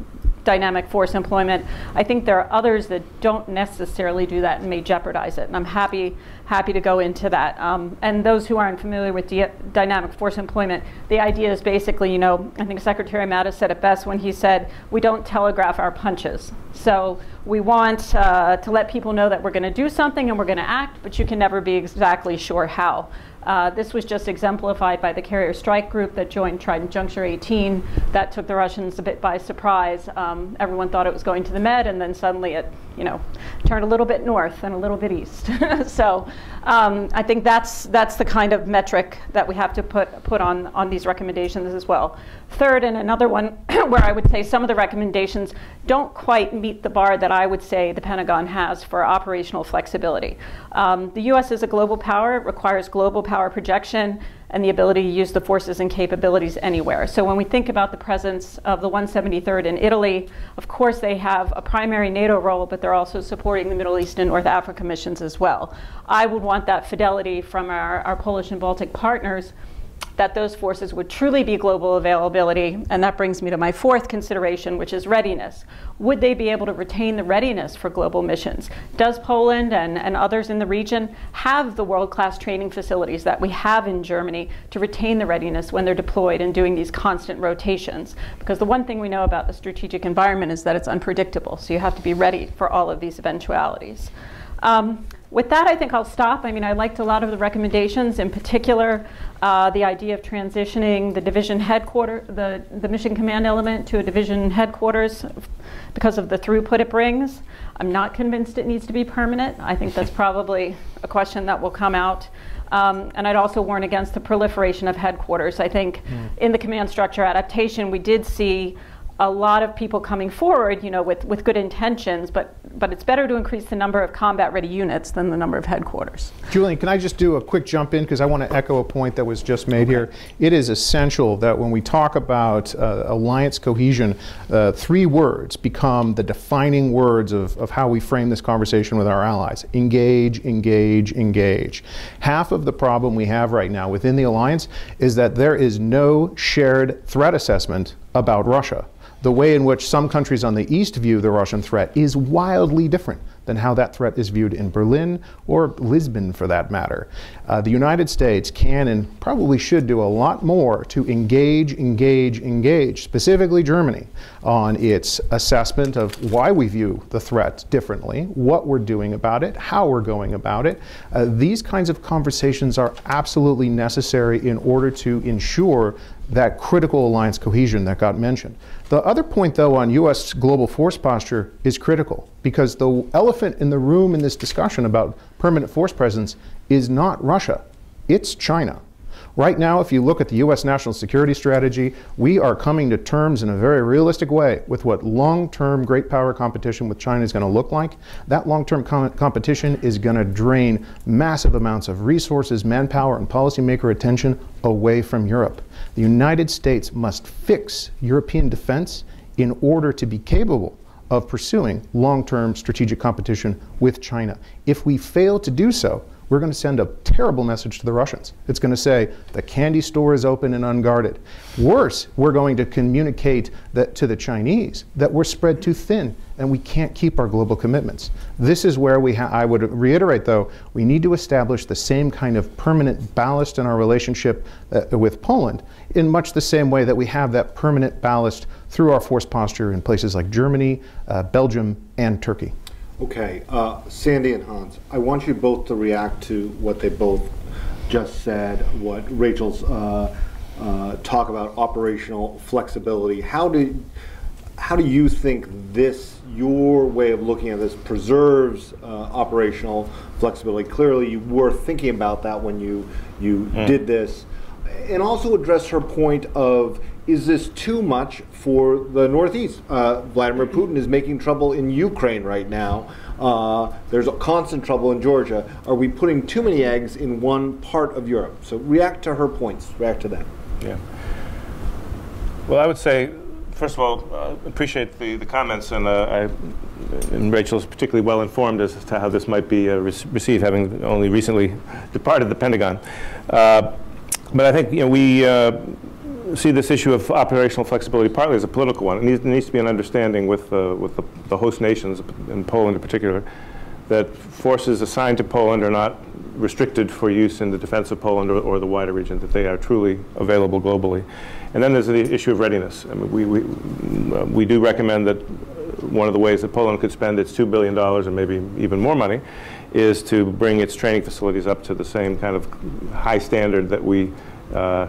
dynamic force employment. I think there are others that don't necessarily do that and may jeopardize it. And I'm happy happy to go into that. Um, and those who aren't familiar with dynamic force employment, the idea is basically, you know, I think Secretary Mattis said it best when he said, we don't telegraph our punches. So we want uh, to let people know that we're going to do something and we're going to act, but you can never be exactly sure how. Uh, this was just exemplified by the carrier strike group that joined Trident Juncture 18. That took the Russians a bit by surprise. Um, everyone thought it was going to the Med, and then suddenly it, you know, turned a little bit north and a little bit east. so um, I think that's that's the kind of metric that we have to put put on on these recommendations as well. Third, and another one where I would say some of the recommendations don't quite meet the bar that I would say the Pentagon has for operational flexibility. Um, the U.S. is a global power; it requires global power projection and the ability to use the forces and capabilities anywhere. So when we think about the presence of the 173rd in Italy, of course they have a primary NATO role, but they're also supporting the Middle East and North Africa missions as well. I would want that fidelity from our, our Polish and Baltic partners that those forces would truly be global availability. And that brings me to my fourth consideration, which is readiness. Would they be able to retain the readiness for global missions? Does Poland and, and others in the region have the world class training facilities that we have in Germany to retain the readiness when they're deployed and doing these constant rotations? Because the one thing we know about the strategic environment is that it's unpredictable. So you have to be ready for all of these eventualities. Um, with that, I think I'll stop. I mean, I liked a lot of the recommendations, in particular, uh, the idea of transitioning the division headquarters, the, the mission command element to a division headquarters because of the throughput it brings. I'm not convinced it needs to be permanent. I think that's probably a question that will come out. Um, and I'd also warn against the proliferation of headquarters. I think mm. in the command structure adaptation, we did see a lot of people coming forward, you know, with, with good intentions, but, but it's better to increase the number of combat-ready units than the number of headquarters. Julian, can I just do a quick jump in because I want to echo a point that was just made okay. here. It is essential that when we talk about uh, alliance cohesion, uh, three words become the defining words of, of how we frame this conversation with our allies. Engage, engage, engage. Half of the problem we have right now within the alliance is that there is no shared threat assessment about Russia the way in which some countries on the east view the Russian threat is wildly different than how that threat is viewed in Berlin or Lisbon for that matter. Uh, the United States can and probably should do a lot more to engage, engage, engage, specifically Germany, on its assessment of why we view the threat differently, what we're doing about it, how we're going about it. Uh, these kinds of conversations are absolutely necessary in order to ensure that critical alliance cohesion that got mentioned. The other point, though, on U.S. global force posture is critical because the elephant in the room in this discussion about permanent force presence is not Russia, it's China. Right now, if you look at the U.S. national security strategy, we are coming to terms in a very realistic way with what long term great power competition with China is going to look like. That long term com competition is going to drain massive amounts of resources, manpower, and policymaker attention away from Europe. The United States must fix European defense in order to be capable of pursuing long term strategic competition with China. If we fail to do so, we're going to send a terrible message to the Russians. It's going to say the candy store is open and unguarded. Worse, we're going to communicate that to the Chinese that we're spread too thin and we can't keep our global commitments. This is where we I would reiterate though, we need to establish the same kind of permanent ballast in our relationship uh, with Poland in much the same way that we have that permanent ballast through our force posture in places like Germany, uh, Belgium, and Turkey. Okay, uh, Sandy and Hans, I want you both to react to what they both just said, what Rachel's uh, uh, talk about operational flexibility. How did, how do you think this, your way of looking at this, preserves uh, operational flexibility? Clearly, you were thinking about that when you you did this, and also address her point of is this too much for the Northeast? Uh, Vladimir Putin is making trouble in Ukraine right now. Uh, there's constant trouble in Georgia. Are we putting too many eggs in one part of Europe? So react to her points. React to that. Yeah. Well, I would say, first of all, uh, appreciate the, the comments, and, uh, I, and Rachel is particularly well informed as to how this might be uh, re- received, having only recently departed the Pentagon. Uh, but I think you know we see this issue of operational flexibility partly as a political one. It needs, needs to be an understanding with uh, with the, the host nations, and Poland in particular, that forces assigned to Poland are not restricted for use in the defense of Poland or, or the wider region, that they are truly available globally. And then there's the issue of readiness. I mean, we, we, uh, we do recommend that one of the ways that Poland could spend its $2 billion and maybe even more money is to bring its training facilities up to the same kind of high standard that we uh,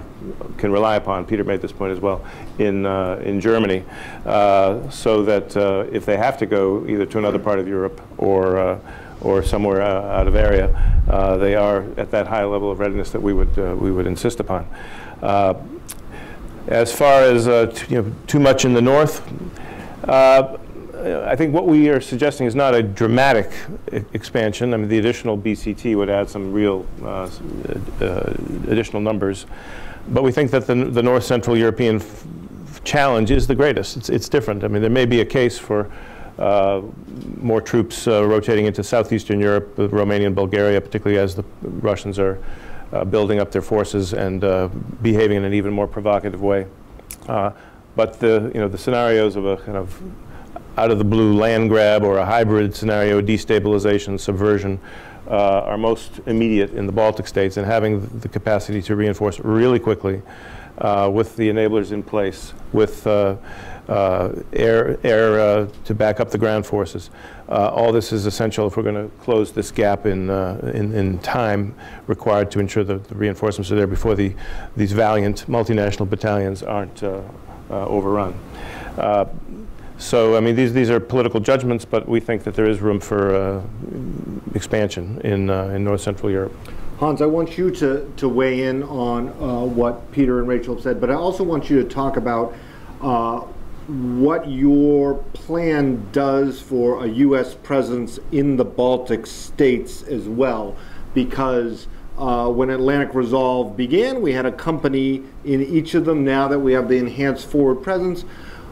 can rely upon. Peter made this point as well in uh, in Germany, uh, so that uh, if they have to go either to another part of Europe or uh, or somewhere uh, out of area, they are at that high level of readiness that we would we would insist upon. as far as you know, too much in the north. I think what we are suggesting is not a dramatic expansion. I mean, the additional BCT would add some real uh, uh, additional numbers. But we think that the, the North Central European challenge is the greatest. It's, it's different. I mean, there may be a case for uh, more troops uh, rotating into southeastern Europe, Romania and Bulgaria, particularly as the Russians are uh, building up their forces and uh, behaving in an even more provocative way. but the, you know, the scenarios of a kind of out of the blue land grab or a hybrid scenario, destabilization, subversion, uh, are most immediate in the Baltic states, and having the capacity to reinforce really quickly uh, with the enablers in place, with uh, uh air, air uh, to back up the ground forces. Uh, all this is essential if we're going to close this gap in, in, in, time required to ensure that the reinforcements are there before the, these valiant multinational battalions aren't overrun. So, I mean, these, these are political judgments, but we think that there is room for uh, expansion in, uh, in North Central Europe. Hans, I want you to, to weigh in on uh, what Peter and Rachel have said, but I also want you to talk about uh, what your plan does for a U.S. presence in the Baltic states as well, because uh, when Atlantic Resolve began, we had a company in each of them. Now that we have the enhanced forward presence,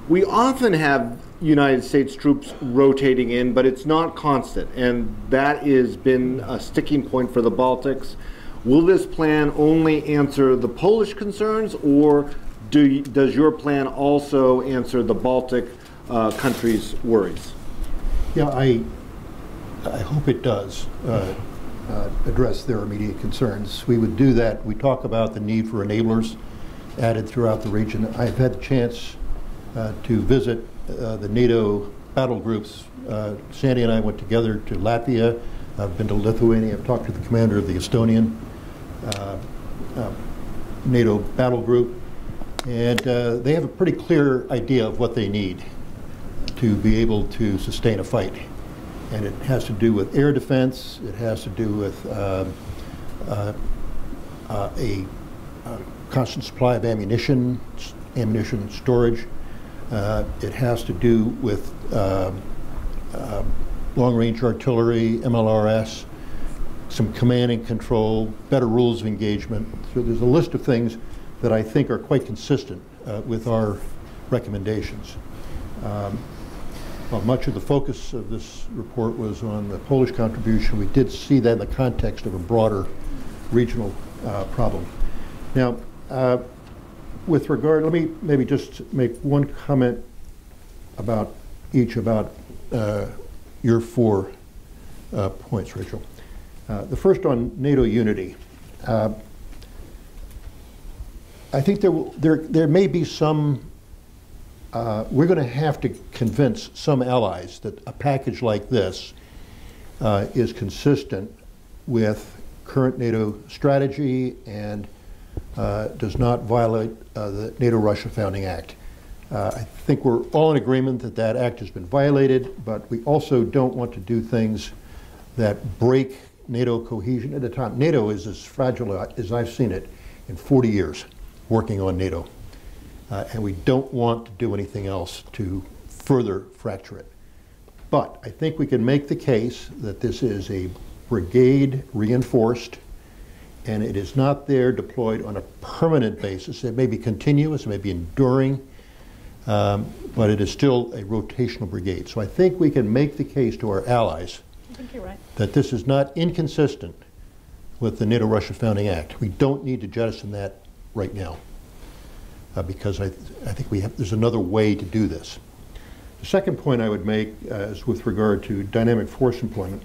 we often have United States troops rotating in, but it's not constant, and that has been a sticking point for the Baltics. Will this plan only answer the Polish concerns, or do, does your plan also answer the Baltic uh, countries' worries? Yeah, I, I hope it does uh, uh, address their immediate concerns. We would do that. We talk about the need for enablers added throughout the region. I've had the chance to visit uh, the NATO battle groups. Uh, Sandy and I went together to Latvia. I've been to Lithuania. I've talked to the commander of the Estonian NATO battle group. And they have a pretty clear idea of what they need to be able to sustain a fight. And it has to do with air defense, it has to do with uh, uh, uh, a, constant supply of ammunition, ammunition storage, uh, it has to do with uh, uh, long-range artillery, MLRS, some command and control, better rules of engagement. So there's a list of things that I think are quite consistent uh, with our recommendations. Um, well, much of the focus of this report was on the Polish contribution. We did see that in the context of a broader regional uh, problem. Now, uh, with regard, let me maybe just make one comment about each about uh, your four uh, points, Rachel. Uh, the first on NATO unity. Uh, I think there, will, there, there may be some, uh, we're going to have to convince some allies that a package like this uh, is consistent with current NATO strategy and does not violate uh, the NATO-Russia Founding Act. Uh, I think we're all in agreement that that act has been violated, but we also don't want to do things that break NATO cohesion at a time. NATO is as fragile as I've seen it in 40 years working on NATO. Uh, and we don't want to do anything else to further fracture it. But I think we can make the case that this is a brigade reinforced and it is not there deployed on a permanent basis. It may be continuous, it may be enduring, um, but it is still a rotational brigade. So I think we can make the case to our allies I think you're right. that this is not inconsistent with the NATO-Russia Founding Act. We don't need to jettison that right now uh, because I, I think we have, there's another way to do this. The second point I would make uh, is with regard to dynamic force employment.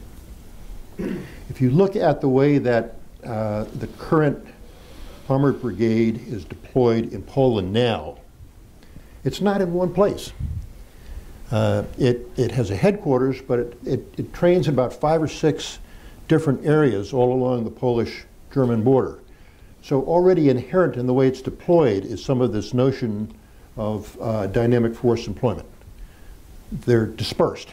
If you look at the way that uh, the current armored brigade is deployed in Poland now, it's not in one place. Uh, it, it has a headquarters, but it, it, it trains in about five or six different areas all along the Polish-German border. So already inherent in the way it's deployed is some of this notion of uh, dynamic force employment. They're dispersed.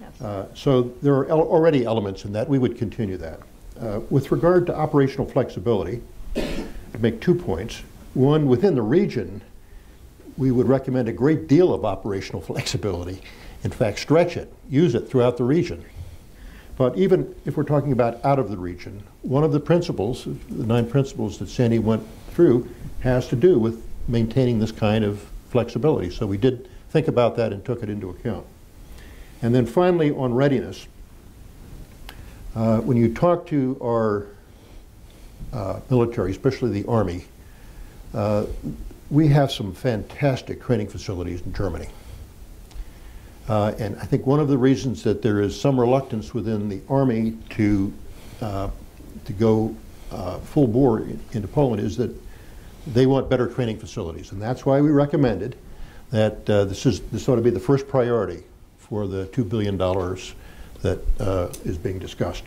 Yes. Uh, so there are already elements in that. We would continue that. Uh, with regard to operational flexibility, I'd make two points. One, within the region, we would recommend a great deal of operational flexibility. In fact, stretch it, use it throughout the region. But even if we're talking about out of the region, one of the principles, the nine principles that Sandy went through, has to do with maintaining this kind of flexibility. So we did think about that and took it into account. And then finally, on readiness, uh, when you talk to our uh, military, especially the Army, uh, we have some fantastic training facilities in Germany. Uh, and I think one of the reasons that there is some reluctance within the Army to, uh, to go full bore in, into Poland is that they want better training facilities. And that's why we recommended that this, is, this ought to be the first priority for the $2 billion that uh, is being discussed.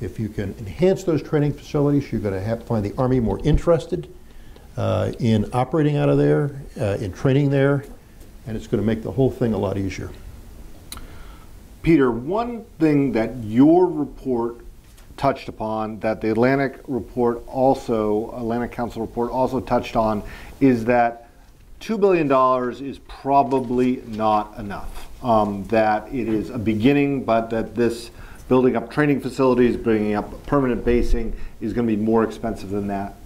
If you can enhance those training facilities, you're going to have to find the Army more interested uh, in operating out of there, uh, in training there, and it's going to make the whole thing a lot easier. Peter, one thing that your report touched upon, that the Atlantic report also, Atlantic Council report also touched on, is that $2 billion is probably not enough. Um, that it is a beginning, but that this building up training facilities, bringing up permanent basing is going to be more expensive than that.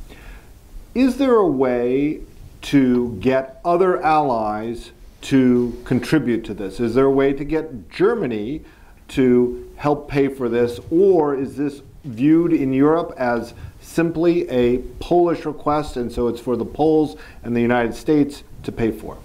Is there a way to get other allies to contribute to this? Is there a way to get Germany to help pay for this, or is this viewed in Europe as simply a Polish request, and so it's for the Poles and the United States to pay for?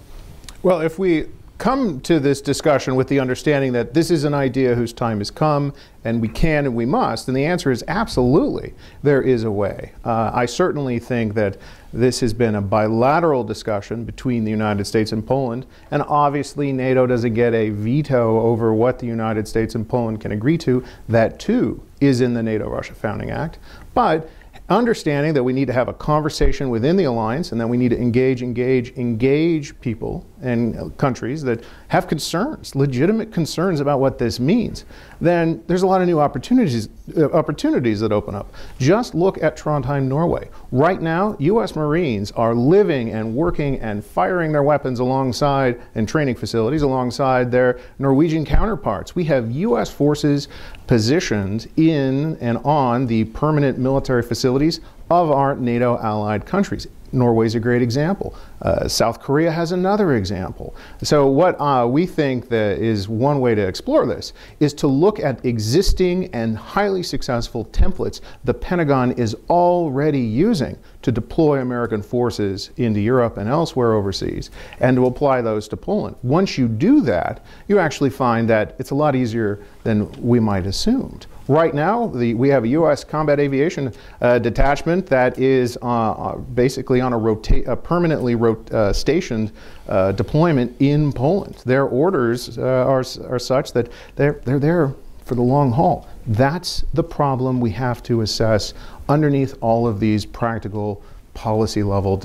Well, if we come to this discussion with the understanding that this is an idea whose time has come and we can and we must, and the answer is absolutely, there is a way. Uh, I certainly think that this has been a bilateral discussion between the United States and Poland, and obviously NATO doesn't get a veto over what the United States and Poland can agree to. That too is in the NATO Russia Founding Act. But understanding that we need to have a conversation within the alliance and that we need to engage, engage, engage people and countries that have concerns, legitimate concerns about what this means, then there's a lot of new opportunities, uh, opportunities that open up. Just look at Trondheim, Norway. Right now, U.S. Marines are living and working and firing their weapons alongside and training facilities alongside their Norwegian counterparts. We have U.S. forces positioned in and on the permanent military facilities of our NATO allied countries. Norway's a great example. Uh, South Korea has another example. So, what uh, we think that is one way to explore this is to look at existing and highly successful templates the Pentagon is already using to deploy American forces into Europe and elsewhere overseas, and to apply those to Poland. Once you do that, you actually find that it's a lot easier than we might assumed. Right now, the, we have a U.S. combat aviation uh, detachment that is uh, uh basically on a, rota- a permanently rot- uh, stationed uh, deployment in Poland. Their orders uh, are, are such that they're, they're there for the long haul. That's the problem we have to assess underneath all of these practical policy level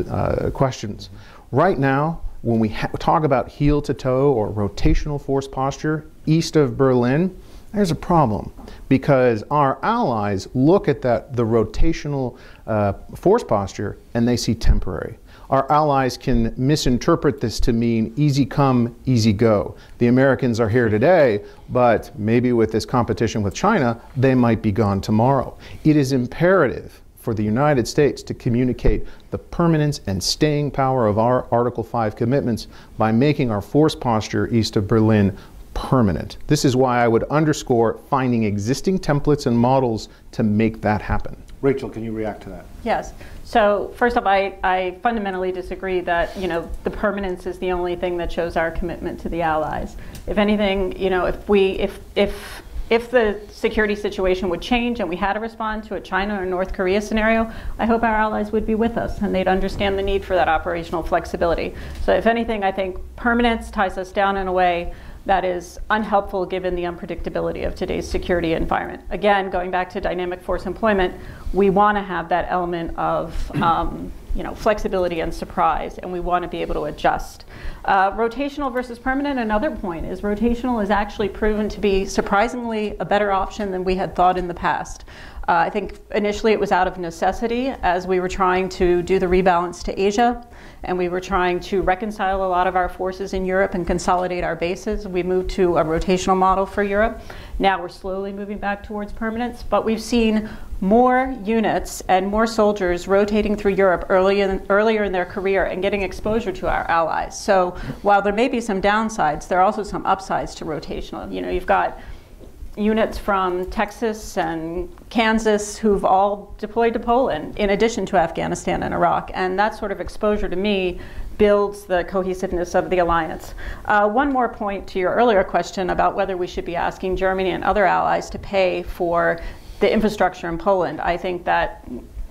questions. Right now, when we talk about heel to toe or rotational force posture east of Berlin, there's a problem because our allies look at that the rotational uh, force posture and they see temporary. Our allies can misinterpret this to mean easy come, easy go. The Americans are here today, but maybe with this competition with China, they might be gone tomorrow. It is imperative for the United States to communicate the permanence and staying power of our Article 5 commitments by making our force posture east of Berlin permanent. This is why I would underscore finding existing templates and models to make that happen. Rachel, can you react to that? Yes. So first off, I, I fundamentally disagree that you know the permanence is the only thing that shows our commitment to the allies. If anything, you know, if we if if if the security situation would change and we had to respond to a China or North Korea scenario, I hope our allies would be with us and they'd understand the need for that operational flexibility. So if anything, I think permanence ties us down in a way that is unhelpful given the unpredictability of today's security environment. Again, going back to dynamic force employment, we want to have that element of um, you know, flexibility and surprise, and we want to be able to adjust. Uh, rotational versus permanent, another point is rotational is actually proven to be surprisingly a better option than we had thought in the past. Uh, I think initially it was out of necessity as we were trying to do the rebalance to Asia and we were trying to reconcile a lot of our forces in Europe and consolidate our bases. We moved to a rotational model for Europe. Now we're slowly moving back towards permanence, but we've seen more units and more soldiers rotating through Europe early in, earlier in their career and getting exposure to our allies. So while there may be some downsides, there are also some upsides to rotational. You know, you've got units from Texas and Kansas who've all deployed to Poland in addition to Afghanistan and Iraq. And that sort of exposure to me builds the cohesiveness of the alliance. Uh, one more point to your earlier question about whether we should be asking Germany and other allies to pay for the infrastructure in Poland. I think that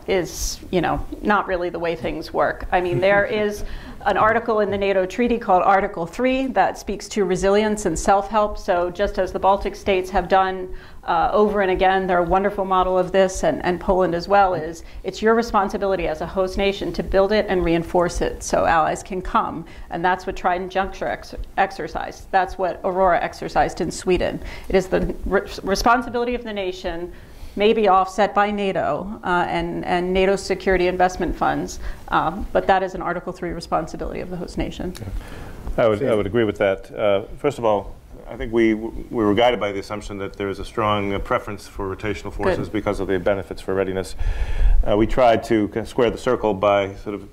is, you know, not really the way things work. I mean, there is an article in the NATO treaty called Article 3 that speaks to resilience and self help. So, just as the Baltic states have done uh, over and again, they're a wonderful model of this, and, and Poland as well, is it's your responsibility as a host nation to build it and reinforce it so allies can come. And that's what Trident Juncture ex- exercised. That's what Aurora exercised in Sweden. It is the re- responsibility of the nation may be offset by NATO uh, and, and NATO security investment funds, um, but that is an Article 3 responsibility of the host nation. I would, I would agree with that. Uh, first of all, I think we, we were guided by the assumption that there is a strong uh, preference for rotational forces Good. because of the benefits for readiness. Uh, we tried to square the circle by sort of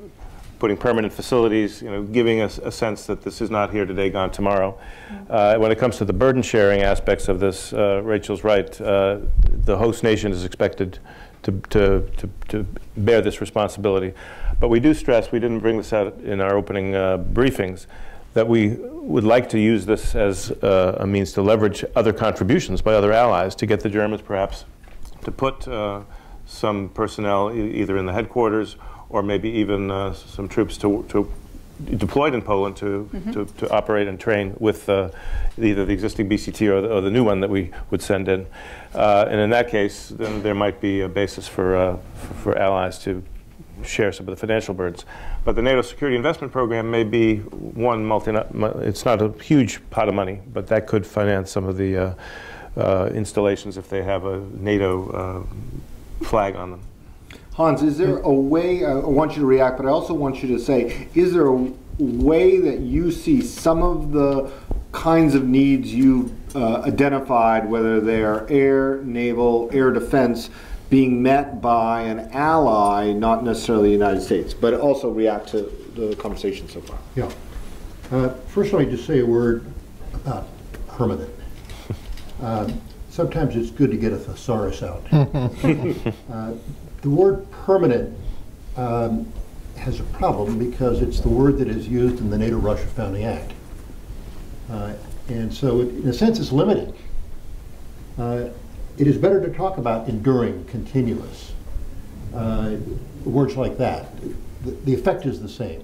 putting permanent facilities, you know, giving us a sense that this is not here today, gone tomorrow. Uh, when it comes to the burden sharing aspects of this, uh, Rachel's right. Uh, the host nation is expected to, to, to, to, bear this responsibility. But we do stress, we didn't bring this out in our opening uh, briefings, that we would like to use this as uh, a means to leverage other contributions by other allies to get the Germans perhaps to put uh, some personnel e either in the headquarters or maybe even uh, some troops to, to deployed in Poland to, mm -hmm. to, to, operate and train with uh, either the existing BCT or the, or the, new one that we would send in. Uh, and in that case, then there might be a basis for, uh, for, for, allies to share some of the financial burdens. But the NATO Security Investment Program may be one multi, it's not a huge pot of money, but that could finance some of the uh, uh, installations if they have a NATO flag on them. Hans, is there a way, I want you to react, but I also want you to say, is there a way that you see some of the kinds of needs you've uh, identified, whether they're air, naval, air defense, being met by an ally, not necessarily the United States, but also react to the conversation so far? Yeah. Uh, first, let me just say a word about permanent. Uh, sometimes it's good to get a thesaurus out. uh, the word permanent um, has a problem because it's the word that is used in the NATO Russia Founding Act. Uh, and so, it, in a sense, it's limiting. Uh, it is better to talk about enduring, continuous, uh, words like that. The, the, effect is the same.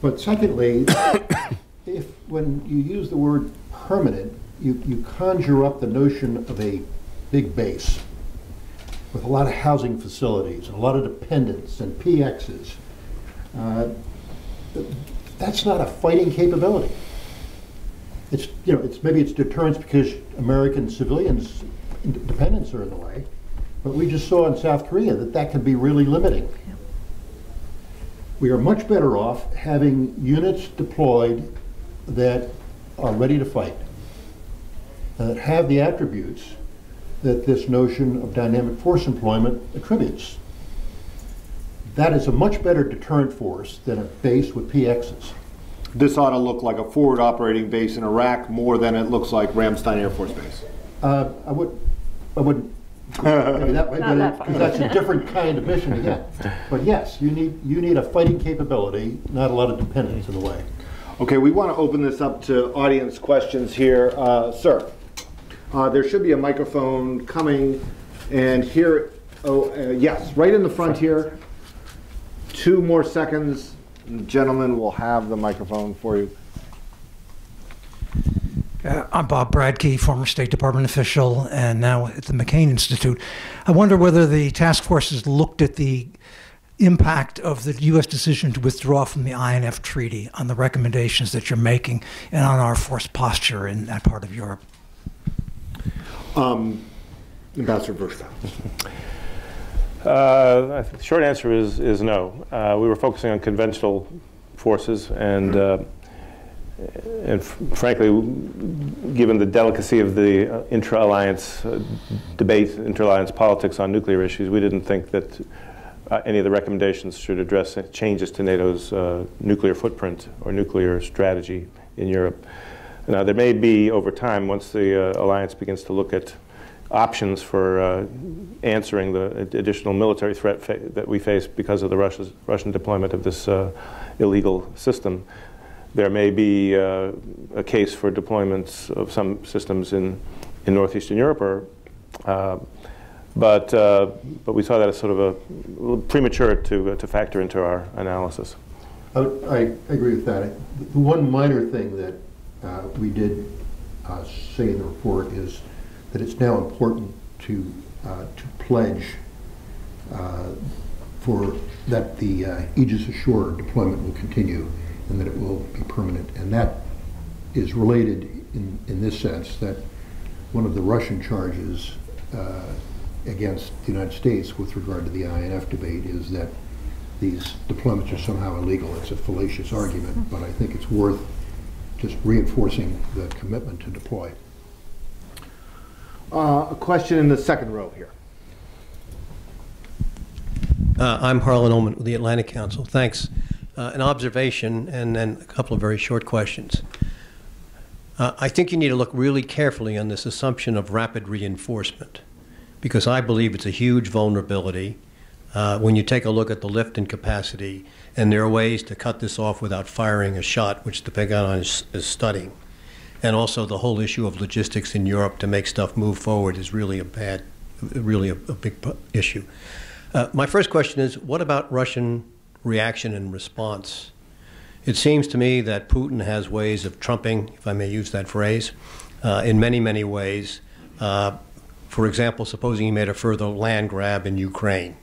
But secondly, if when you use the word permanent, you, you conjure up the notion of a big base with a lot of housing facilities, and a lot of dependents and PXs. Uh, that's not a fighting capability. It's, you know, it's, maybe it's deterrence because American civilians, dependents are in the way, but we just saw in South Korea that that can be really limiting. We are much better off having units deployed that are ready to fight, that have the attributes that this notion of dynamic force employment attributes. That is a much better deterrent force than a base with PXs. This ought to look like a forward operating base in Iraq more than it looks like Ramstein Air Force Base. Uh, I would, I wouldn't maybe that way, Not that but far. it- that's a different kind of mission again. But yes, you need, you need a fighting capability, not a lot of dependents in the way. Okay, we want to open this up to audience questions here. Uh, Sir, uh, there should be a microphone coming, and here, oh, uh, yes, right in the front here. Two more seconds, gentlemen will have the microphone for you. Uh, I'm Bob Bradtke, former State Department official, and now at the McCain Institute. I wonder whether the task force has looked at the impact of the U.S. decision to withdraw from the INF Treaty on the recommendations that you're making and on our force posture in that part of Europe. Um, Ambassador Vershbow. Uh, the short answer is, is no. Uh, we were focusing on conventional forces, and, uh, and frankly, given the delicacy of the uh, intra-alliance uh, debate, inter-alliance politics on nuclear issues, we didn't think that uh, any of the recommendations should address changes to NATO's nuclear footprint or nuclear strategy in Europe. Now, there may be, over time, once the uh, alliance begins to look at options for uh, answering the additional military threat that we face because of the Russia's, Russian deployment of this uh, illegal system. There may be uh, a case for deployments of some systems in, in northeastern Europe, or, uh, but, uh, but we saw that as sort of a premature to, to factor into our analysis. I, I agree with that. The one minor thing that uh, we did uh, say in the report is that it's now important to, uh, to pledge uh, for, that the Aegis Ashore deployment will continue and that it will be permanent. And that is related in, in this sense, that one of the Russian charges against the United States with regard to the INF debate is that these deployments are somehow illegal. It's a fallacious argument, but I think it's worth just reinforcing the commitment to deploy. Uh, a question in the second row here. Uh, I'm Harlan Ullman with the Atlantic Council. Thanks. Uh, an observation and then a couple of very short questions. Uh, I think you need to look really carefully on this assumption of rapid reinforcement because I believe it's a huge vulnerability. Uh, when you take a look at the lift and capacity, and there are ways to cut this off without firing a shot, which the Pentagon is, is studying. And also the whole issue of logistics in Europe to make stuff move forward is really a bad, really a, a big issue. Uh, my first question is what about Russian reaction and response? It seems to me that Putin has ways of trumping, if I may use that phrase, uh, in many, many ways. Uh, for example, supposing he made a further land grab in Ukraine.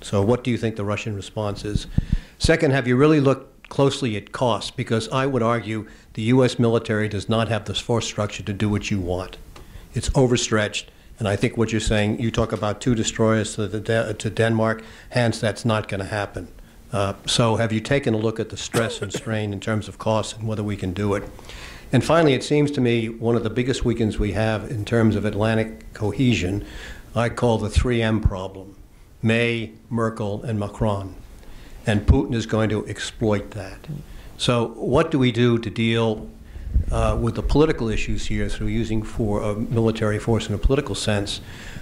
So, what do you think the Russian response is? Second, have you really looked closely at costs? Because I would argue the U.S. military does not have the force structure to do what you want. It's overstretched. And I think what you're saying, you talk about two destroyers to, the to Denmark, hence that's not going to happen. Uh, so have you taken a look at the stress and strain in terms of costs and whether we can do it? And finally, it seems to me one of the biggest weaknesses we have in terms of Atlantic cohesion, I call the 3M problem May, Merkel, and Macron. And Putin is going to exploit that. So, what do we do to deal uh, with the political issues here through using for a military force in a political sense,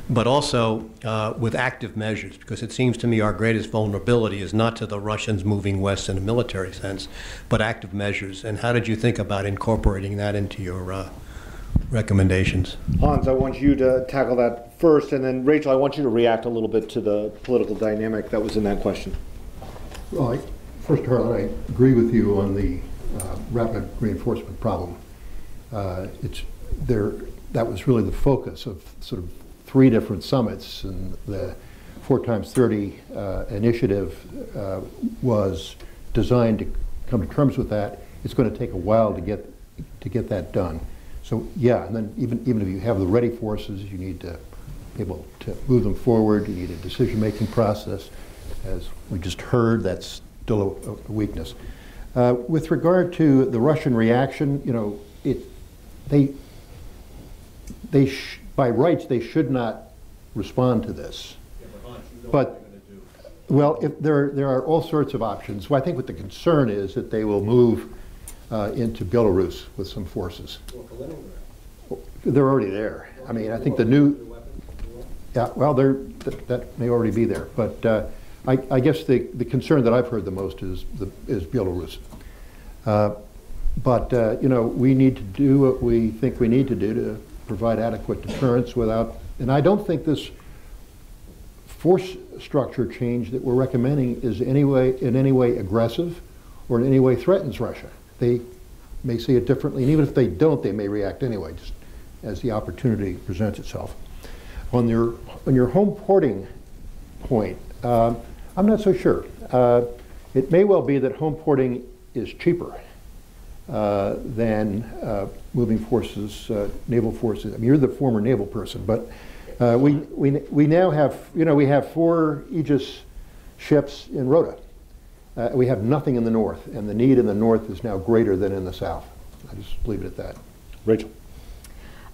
but also uh, with active measures, because it seems to me our greatest vulnerability is not to the Russians moving west in a military sense, but active measures. And how did you think about incorporating that into your uh, recommendations? Hans, I want you to tackle that first, and then Rachel, I want you to react a little bit to the political dynamic that was in that question. Well, I, first, Harlan, I agree with you on the uh, rapid reinforcement problem. Uh, it's there. That was really the focus of sort of three different summits, and the four times thirty uh, initiative uh, was designed to come to terms with that, it's going to take a while to get to get that done. So yeah, and then even even if you have the ready forces, you need to able to move them forward. You need a decision-making process. As we just heard, that's still a, a weakness. Uh, with regard to the Russian reaction, you know, it they they by rights they should not respond to this. but well, if there there are all sorts of options. Well, I think what the concern is that they will move uh, into Belarus with some forces. They're already there. I mean, I think the new. Yeah, well, they're, that, that may already be there, but uh, I, I, guess the, the concern that I've heard the most is the, is Belarus. Uh, but uh, you know, we need to do what we think we need to do to provide adequate deterrence without. And I don't think this force structure change that we're recommending is anyway in any way aggressive or in any way threatens Russia. They may see it differently, and even if they don't, they may react anyway, just as the opportunity presents itself. On your on your home porting point, uh, I'm not so sure. Uh, it may well be that home porting is cheaper uh, than uh, moving forces, uh, naval forces. I mean, you're the former naval person, but uh, we, we, we now have, you know, we have four Aegis ships in Rota. Uh, we have nothing in the north, and the need in the north is now greater than in the south. I just leave it at that. Rachel.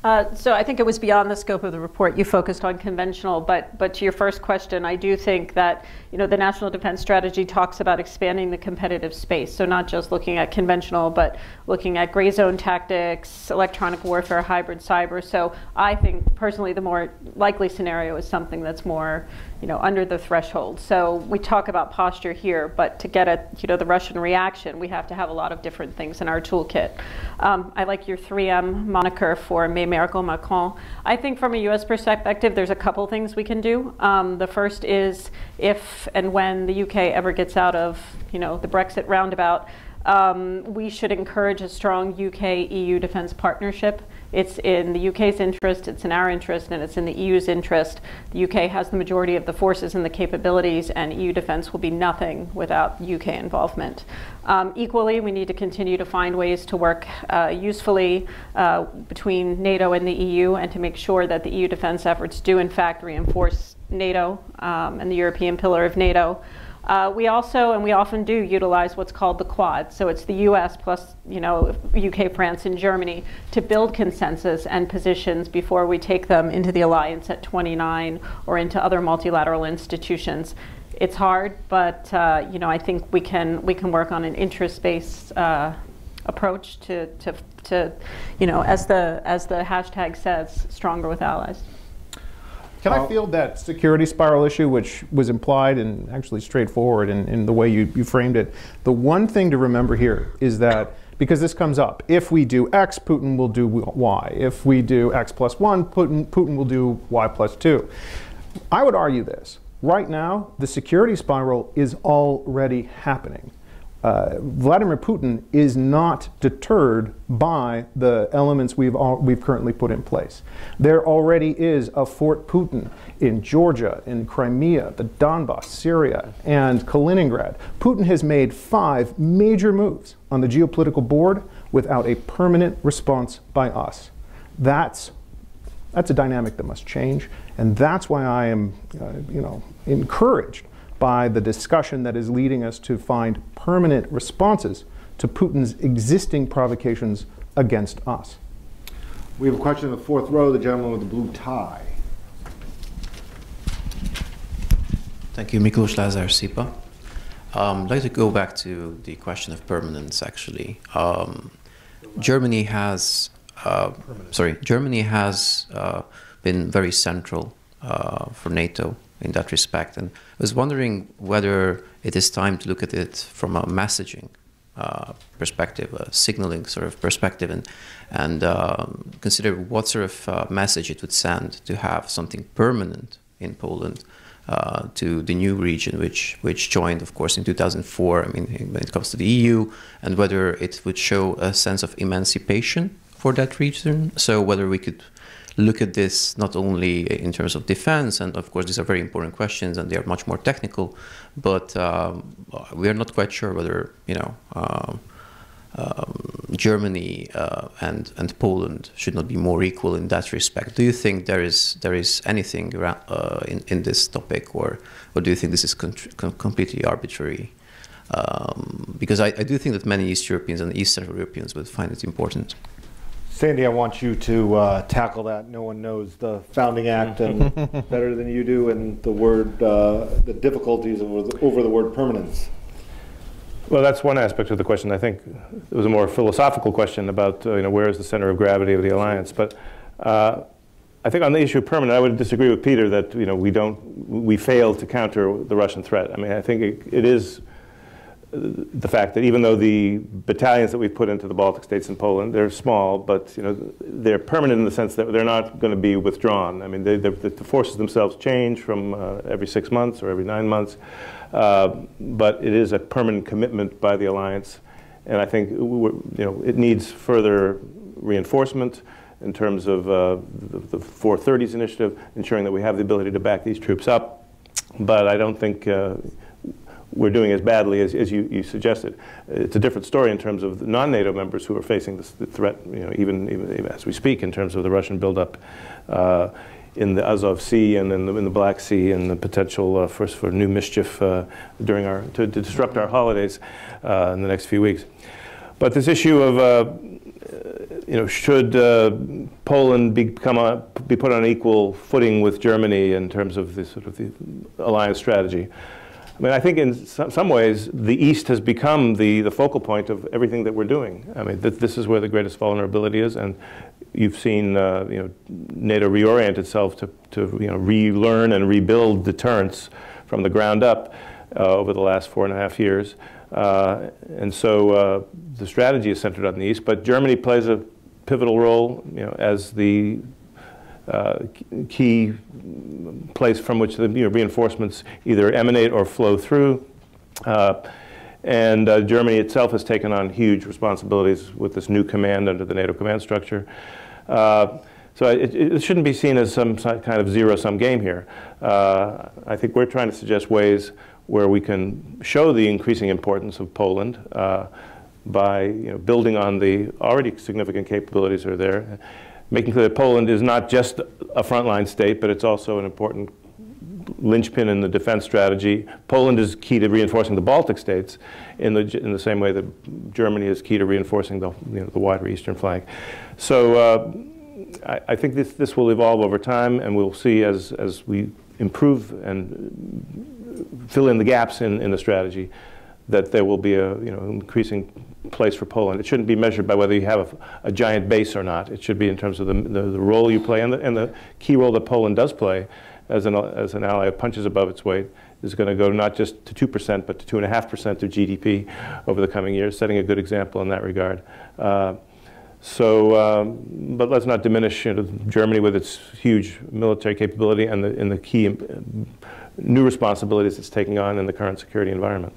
Uh, so I think it was beyond the scope of the report. You focused on conventional, but but to your first question, I do think that you know the national defense strategy talks about expanding the competitive space. So not just looking at conventional, but looking at gray zone tactics, electronic warfare, hybrid cyber. So I think personally, the more likely scenario is something that's more you know, under the threshold. So we talk about posture here, but to get at, you know, the Russian reaction, we have to have a lot of different things in our toolkit. Um, I like your 3M moniker for May Merkel Macron. I think from a U.S. perspective, there's a couple things we can do. Um, the first is if and when the U.K. ever gets out of, you know, the Brexit roundabout, um, we should encourage a strong UK-EU defense partnership. It's in the UK's interest, it's in our interest, and it's in the EU's interest. The UK has the majority of the forces and the capabilities, and EU defense will be nothing without UK involvement. Um, equally, we need to continue to find ways to work uh, usefully uh, between NATO and the EU and to make sure that the EU defense efforts do, in fact, reinforce NATO um, and the European pillar of NATO. Uh, we also, and we often do, utilize what's called the Quad. So it's the U.S. plus, you know, UK, France, and Germany to build consensus and positions before we take them into the alliance at 29 or into other multilateral institutions. It's hard, but uh, you know, I think we can we can work on an interest-based uh, approach to, to, to, you know, as the as the hashtag says, stronger with allies. Can I uh, field that security spiral issue, which was implied and actually straightforward in, in the way you, you framed it? The one thing to remember here is that because this comes up. If we do X, Putin will do Y. If we do X plus one, Putin, Putin will do Y plus two. I would argue this. Right now, the security spiral is already happening uh, Vladimir Putin is not deterred by the elements we've, all, we've currently put in place. There already is a Fort Putin in Georgia, in Crimea, the Donbass, Syria, and Kaliningrad. Putin has made five major moves on the geopolitical board without a permanent response by us. That's, that's a dynamic that must change, and that's why I am uh, you know, encouraged by the discussion that is leading us to find permanent responses to Putin's existing provocations against us. We have a question in the fourth row, the gentleman with the blue tie. Thank you, Miklos Lazar SIPA. Um, I'd like to go back to the question of permanence, actually. Um, Germany has, uh, sorry, Germany has uh, been very central uh, for NATO in that respect. And I was wondering whether it is time to look at it from a messaging uh, perspective, a signaling sort of perspective, and and um, consider what sort of uh, message it would send to have something permanent in Poland. Uh, to the new region, which which joined, of course, in 2004. I mean, when it comes to the EU, and whether it would show a sense of emancipation for that region. So whether we could look at this not only in terms of defense, and of course these are very important questions and they are much more technical, but um, we are not quite sure whether you know. Um, um, Germany uh, and and Poland should not be more equal in that respect. Do you think there is there is anything uh, in in this topic, or or do you think this is com completely arbitrary? Um, because I, I, do think that many East Europeans and East Central Europeans would find it important. Sandy, I want you to uh, tackle that. No one knows the Founding Act and better than you do, and the word, uh, the difficulties over the, over the word permanence. Well, that's one aspect of the question. I think it was a more philosophical question about uh, you know where is the center of gravity of the alliance. But uh, I think on the issue of permanent, I would disagree with Peter that you know we don't we fail to counter the Russian threat. I mean, I think it, it is the fact that even though the battalions that we've put into the Baltic states and Poland, they're small, but you know, they're permanent in the sense that they're not going to be withdrawn. I mean, they, the, forces themselves change from uh, every six months or every nine months, uh, but it is a permanent commitment by the alliance. And I think you know, it needs further reinforcement in terms of uh, the, the 430s initiative, ensuring that we have the ability to back these troops up. But I don't think uh, we're doing as badly as, as you, you, suggested. It's a different story in terms of non-NATO members who are facing this, threat, you know, even, even, as we speak, in terms of the Russian buildup uh, in the Azov Sea and in the, in the Black Sea and the potential uh, for, for new mischief uh, during our, to, to, disrupt our holidays uh, in the next few weeks. But this issue of, uh, you know, should uh, Poland become a, be put on equal footing with Germany in terms of the sort of the alliance strategy? I mean, I think in some, some, ways the East has become the, the focal point of everything that we're doing. I mean, th this is where the greatest vulnerability is, and you've seen uh, you know, NATO reorient itself to, to you know, relearn and rebuild deterrence from the ground up uh, over the last four and a half years. Uh, and so uh, the strategy is centered on the East, but Germany plays a pivotal role you know, as the uh, key place from which the you know, reinforcements either emanate or flow through. Uh, and uh, Germany itself has taken on huge responsibilities with this new command under the NATO command structure. Uh, so it, it, shouldn't be seen as some kind of zero-sum game here. Uh, I think we're trying to suggest ways where we can show the increasing importance of Poland uh, by you know, building on the already significant capabilities that are there making clear that Poland is not just a frontline state, but it's also an important linchpin in the defense strategy. Poland is key to reinforcing the Baltic states in the, in the same way that Germany is key to reinforcing the, you know, the wider eastern flank. So uh, I, I, think this, this will evolve over time, and we'll see as, as we improve and fill in the gaps in, in the strategy that there will be a you know, increasing place for Poland. It shouldn't be measured by whether you have a, a giant base or not. It should be in terms of the, the, the role you play and the, and the, key role that Poland does play as an, as an ally punches above its weight is going to go not just to 2%, but to 2.5% of GDP over the coming years, setting a good example in that regard. Uh, so, um, but let's not diminish you know, Germany with its huge military capability and the, and the key um, new responsibilities it's taking on in the current security environment.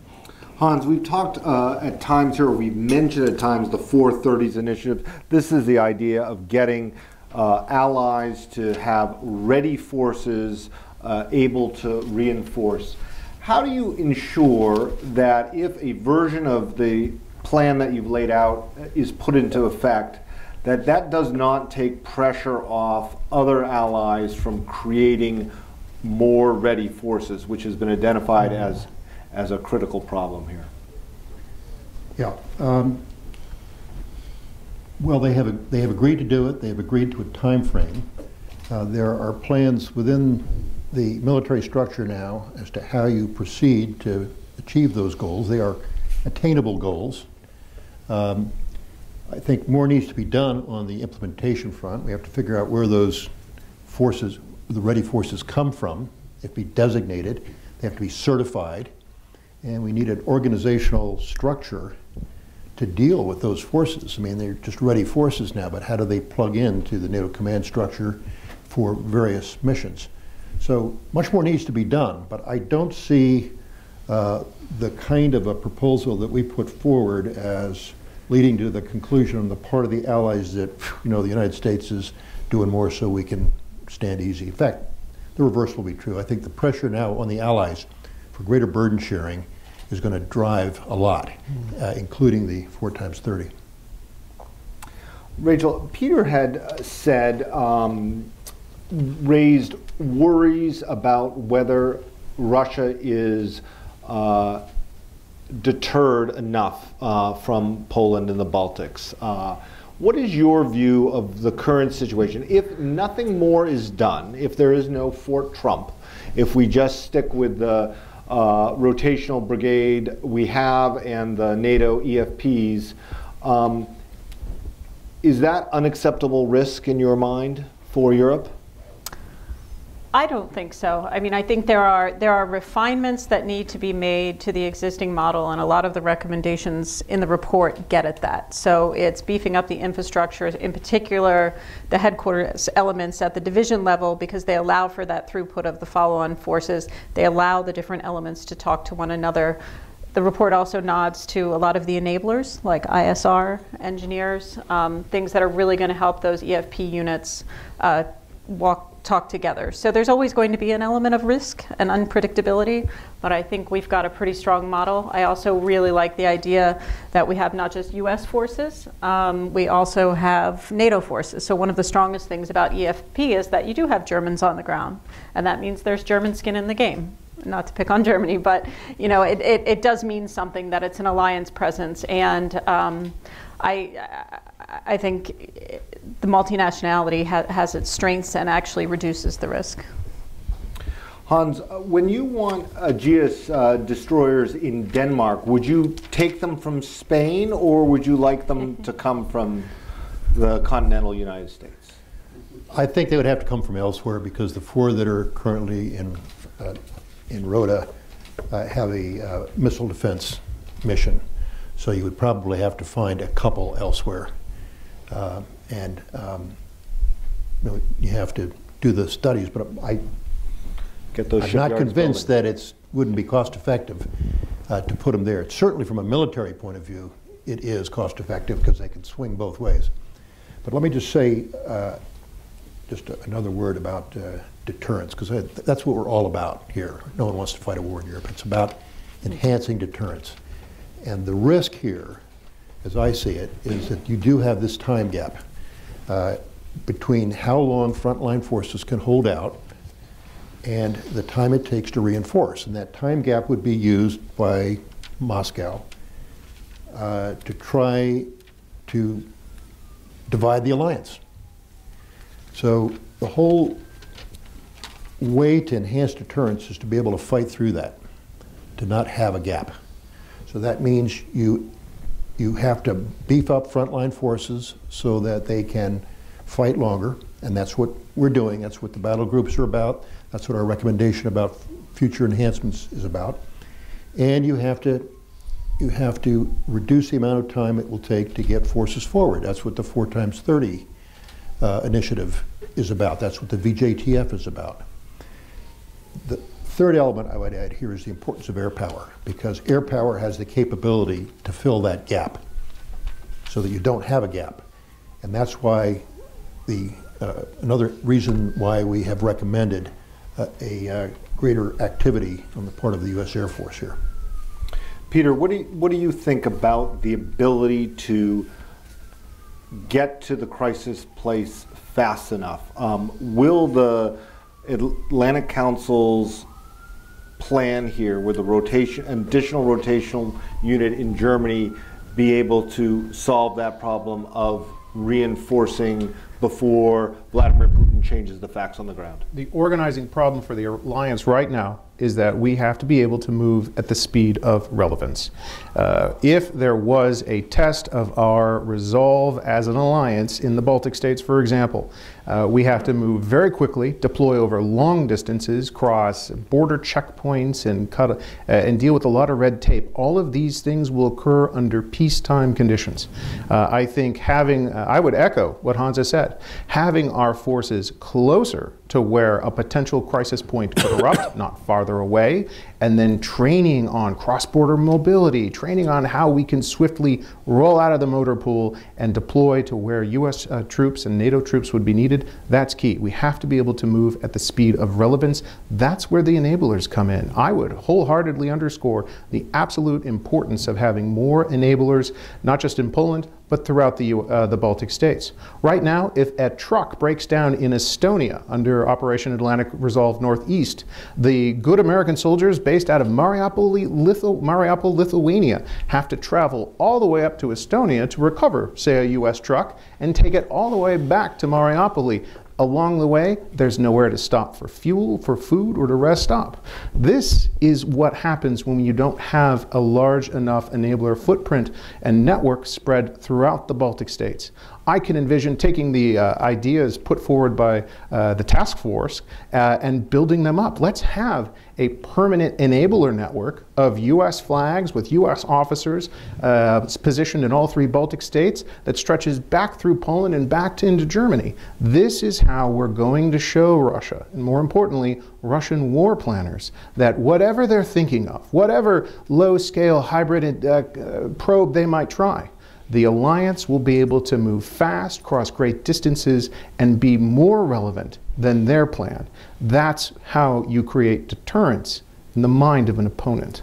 Hans, we've talked uh, at times here, we've mentioned at times the 430s initiative. This is the idea of getting uh, allies to have ready forces uh, able to reinforce. How do you ensure that if a version of the plan that you've laid out is put into effect, that that does not take pressure off other allies from creating more ready forces, which has been identified as as a critical problem here? Yeah. Um, well, they have, they have agreed to do it. They have agreed to a time frame. Uh, there are plans within the military structure now as to how you proceed to achieve those goals. They are attainable goals. Um, I think more needs to be done on the implementation front. We have to figure out where those forces, the ready forces come from. They have to be designated. They have to be certified and we need an organizational structure to deal with those forces. I mean, they're just ready forces now, but how do they plug into the NATO command structure for various missions? So much more needs to be done, but I don't see uh, the kind of a proposal that we put forward as leading to the conclusion on the part of the allies that, you know, the United States is doing more so we can stand easy. In fact, the reverse will be true. I think the pressure now on the Allies for greater burden sharing is going to drive a lot, uh, including the four times 30. Rachel, Peter had uh, said, um, raised worries about whether Russia is uh, deterred enough uh, from Poland and the Baltics. Uh, what is your view of the current situation? If nothing more is done, if there is no Fort Trump, if we just stick with the uh, rotational brigade we have and the NATO EFPs, um, is that unacceptable risk in your mind for Europe? I don't think so. I mean, I think there are there are refinements that need to be made to the existing model, and a lot of the recommendations in the report get at that. So it's beefing up the infrastructure, in particular the headquarters elements at the division level, because they allow for that throughput of the follow-on forces. They allow the different elements to talk to one another. The report also nods to a lot of the enablers, like ISR engineers, um, things that are really going to help those EFP units uh, walk talk together. So there's always going to be an element of risk and unpredictability, but I think we've got a pretty strong model. I also really like the idea that we have not just US forces, um, we also have NATO forces. So one of the strongest things about EFP is that you do have Germans on the ground, and that means there's German skin in the game. Not to pick on Germany, but you know it, it, it does mean something that it's an alliance presence, and um, I I think the multinationality ha- has its strengths and actually reduces the risk. Hans, uh, when you want Aegis uh, destroyers in Denmark, would you take them from Spain or would you like them to come from the continental United States? I think they would have to come from elsewhere because the four that are currently in, uh, in Rota uh, have a uh, missile defense mission. So you would probably have to find a couple elsewhere. Uh, and um, you, know, you have to do the studies, but I, Get those I'm not convinced building. that it wouldn't be cost effective uh, to put them there. Certainly from a military point of view, it is cost effective because they can swing both ways. But let me just say uh, just a- another word about uh, deterrence, because that's what we're all about here. No one wants to fight a war in Europe. It's about enhancing deterrence. And the risk here, as I see it, is that you do have this time gap uh, between how long frontline forces can hold out and the time it takes to reinforce. And that time gap would be used by Moscow uh, to try to divide the alliance. So the whole way to enhance deterrence is to be able to fight through that, to not have a gap. So that means you you have to beef up frontline forces so that they can fight longer, and that's what we're doing. That's what the battle groups are about. That's what our recommendation about future enhancements is about. And you have to you have to reduce the amount of time it will take to get forces forward. That's what the four times 30 uh, initiative is about. That's what the VJTF is about. The third element I would add here is the importance of air power, because air power has the capability to fill that gap so that you don't have a gap. And that's why the, uh, another reason why we have recommended uh, a uh, greater activity on the part of the U.S. Air Force here. Peter, what do you, what do you think about the ability to get to the crisis place fast enough? Um, will the Atlantic Council's plan here with a rotation, additional rotational unit in Germany be able to solve that problem of reinforcing before Vladimir Putin changes the facts on the ground? The organizing problem for the alliance right now is that we have to be able to move at the speed of relevance. Uh, if there was a test of our resolve as an alliance in the Baltic states, for example, uh, we have to move very quickly, deploy over long distances, cross border checkpoints, and cut uh, and deal with a lot of red tape. All of these things will occur under peacetime conditions. Uh, I think having, uh, I would echo what Hans has said, having our forces closer to where a potential crisis point could erupt, not farther away, and then training on cross border mobility, training on how we can swiftly roll out of the motor pool and deploy to where U.S. Uh, troops and NATO troops would be needed. That's key. We have to be able to move at the speed of relevance. That's where the enablers come in. I would wholeheartedly underscore the absolute importance of having more enablers, not just in Poland, but throughout the, uh, the Baltic states. Right now, if a truck breaks down in Estonia under Operation Atlantic Resolve Northeast, the good American soldiers based out of Mariupol, Lithu Mariupol, Lithuania, have to travel all the way up to Estonia to recover, say, a U.S. truck and take it all the way back to Mariupol. Along the way, there's nowhere to stop for fuel, for food, or to rest up. This is what happens when you don't have a large enough enabler footprint and network spread throughout the Baltic states. I can envision taking the uh, ideas put forward by uh, the task force uh, and building them up. Let's have a permanent enabler network of U.S. flags with U.S. officers uh, positioned in all three Baltic states that stretches back through Poland and back to, into Germany. This is how we're going to show Russia, and more importantly, Russian war planners, that whatever they're thinking of, whatever low scale hybrid uh, probe they might try, the alliance will be able to move fast, cross great distances, and be more relevant than their plan. That's how you create deterrence in the mind of an opponent.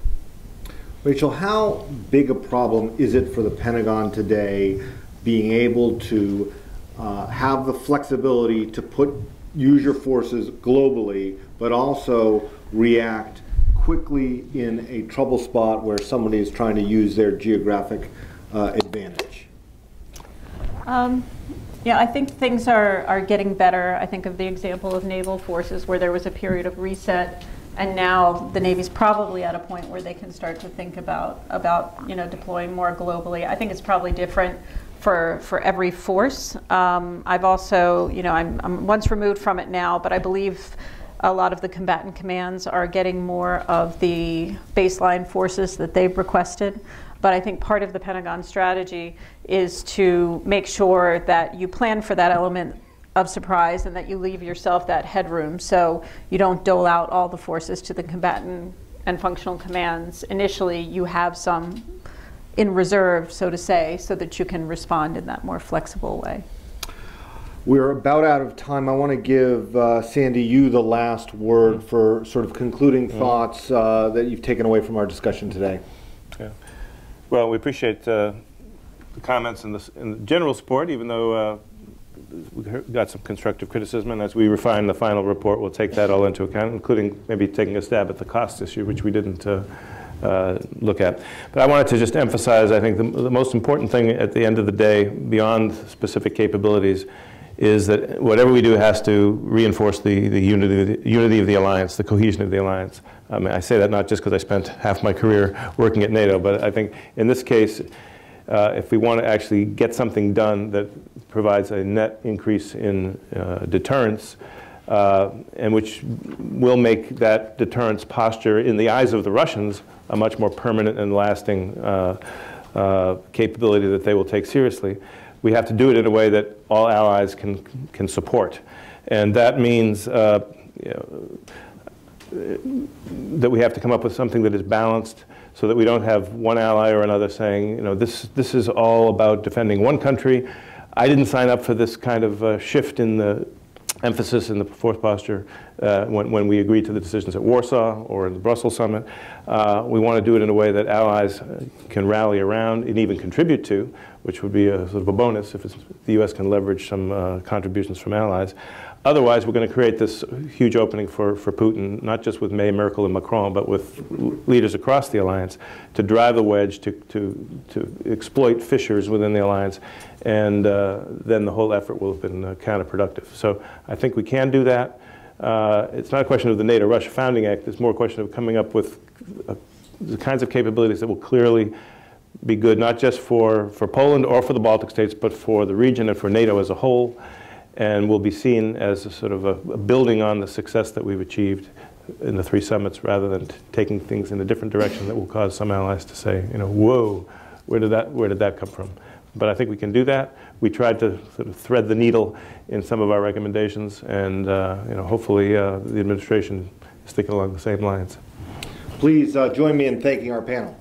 Rachel, how big a problem is it for the Pentagon today being able to uh, have the flexibility to put use your forces globally, but also react quickly in a trouble spot where somebody is trying to use their geographic uh, advantage? Um, yeah, I think things are, are getting better. I think of the example of naval forces where there was a period of reset and now the Navy's probably at a point where they can start to think about, about you know, deploying more globally. I think it's probably different for, for every force. Um, I've also, you know, I'm, I'm once removed from it now, but I believe a lot of the combatant commands are getting more of the baseline forces that they've requested. But I think part of the Pentagon strategy is to make sure that you plan for that element of surprise and that you leave yourself that headroom so you don't dole out all the forces to the combatant and functional commands. Initially, you have some in reserve, so to say, so that you can respond in that more flexible way. We're about out of time. I want to give uh, Sandy you the last word for sort of concluding mm-hmm. thoughts uh, that you've taken away from our discussion today. Well, we appreciate uh, the comments and the, and the, general support, even though uh, we got some constructive criticism. And as we refine the final report, we'll take that all into account, including maybe taking a stab at the cost issue, which we didn't uh, uh, look at. But I wanted to just emphasize, I think the, the most important thing at the end of the day, beyond specific capabilities, is that whatever we do has to reinforce the, the, unity, the unity of the alliance, the cohesion of the alliance. I, mean, I say that not just because I spent half my career working at NATO, but I think in this case, uh, if we want to actually get something done that provides a net increase in uh, deterrence, uh, and which will make that deterrence posture in the eyes of the Russians a much more permanent and lasting uh, uh, capability that they will take seriously. We have to do it in a way that all allies can, can support. And that means uh, you know, that we have to come up with something that is balanced so that we don't have one ally or another saying, you know, this, this is all about defending one country. I didn't sign up for this kind of uh, shift in the emphasis in the force posture uh, when, when we agreed to the decisions at Warsaw or in the Brussels summit. Uh, we want to do it in a way that allies uh, can rally around and even contribute to, which would be a sort of a bonus if the U.S. can leverage some uh, contributions from allies. Otherwise, we're going to create this huge opening for, for Putin, not just with May, Merkel, and Macron, but with leaders across the alliance to drive the wedge, to, to, to exploit fissures within the alliance, and uh, then the whole effort will have been uh, counterproductive. So I think we can do that. Uh, it's not a question of the NATO-Russia Founding Act. It's more a question of coming up with uh, the kinds of capabilities that will clearly be good, not just for, for Poland or for the Baltic states, but for the region and for NATO as a whole and will be seen as a sort of a, a building on the success that we've achieved in the three summits rather than taking things in a different direction that will cause some allies to say, you know, whoa, where did that, where did that come from? But I think we can do that. We tried to sort of thread the needle in some of our recommendations, and uh, you know, hopefully uh, the administration is thinking along the same lines. Please uh, join me in thanking our panel.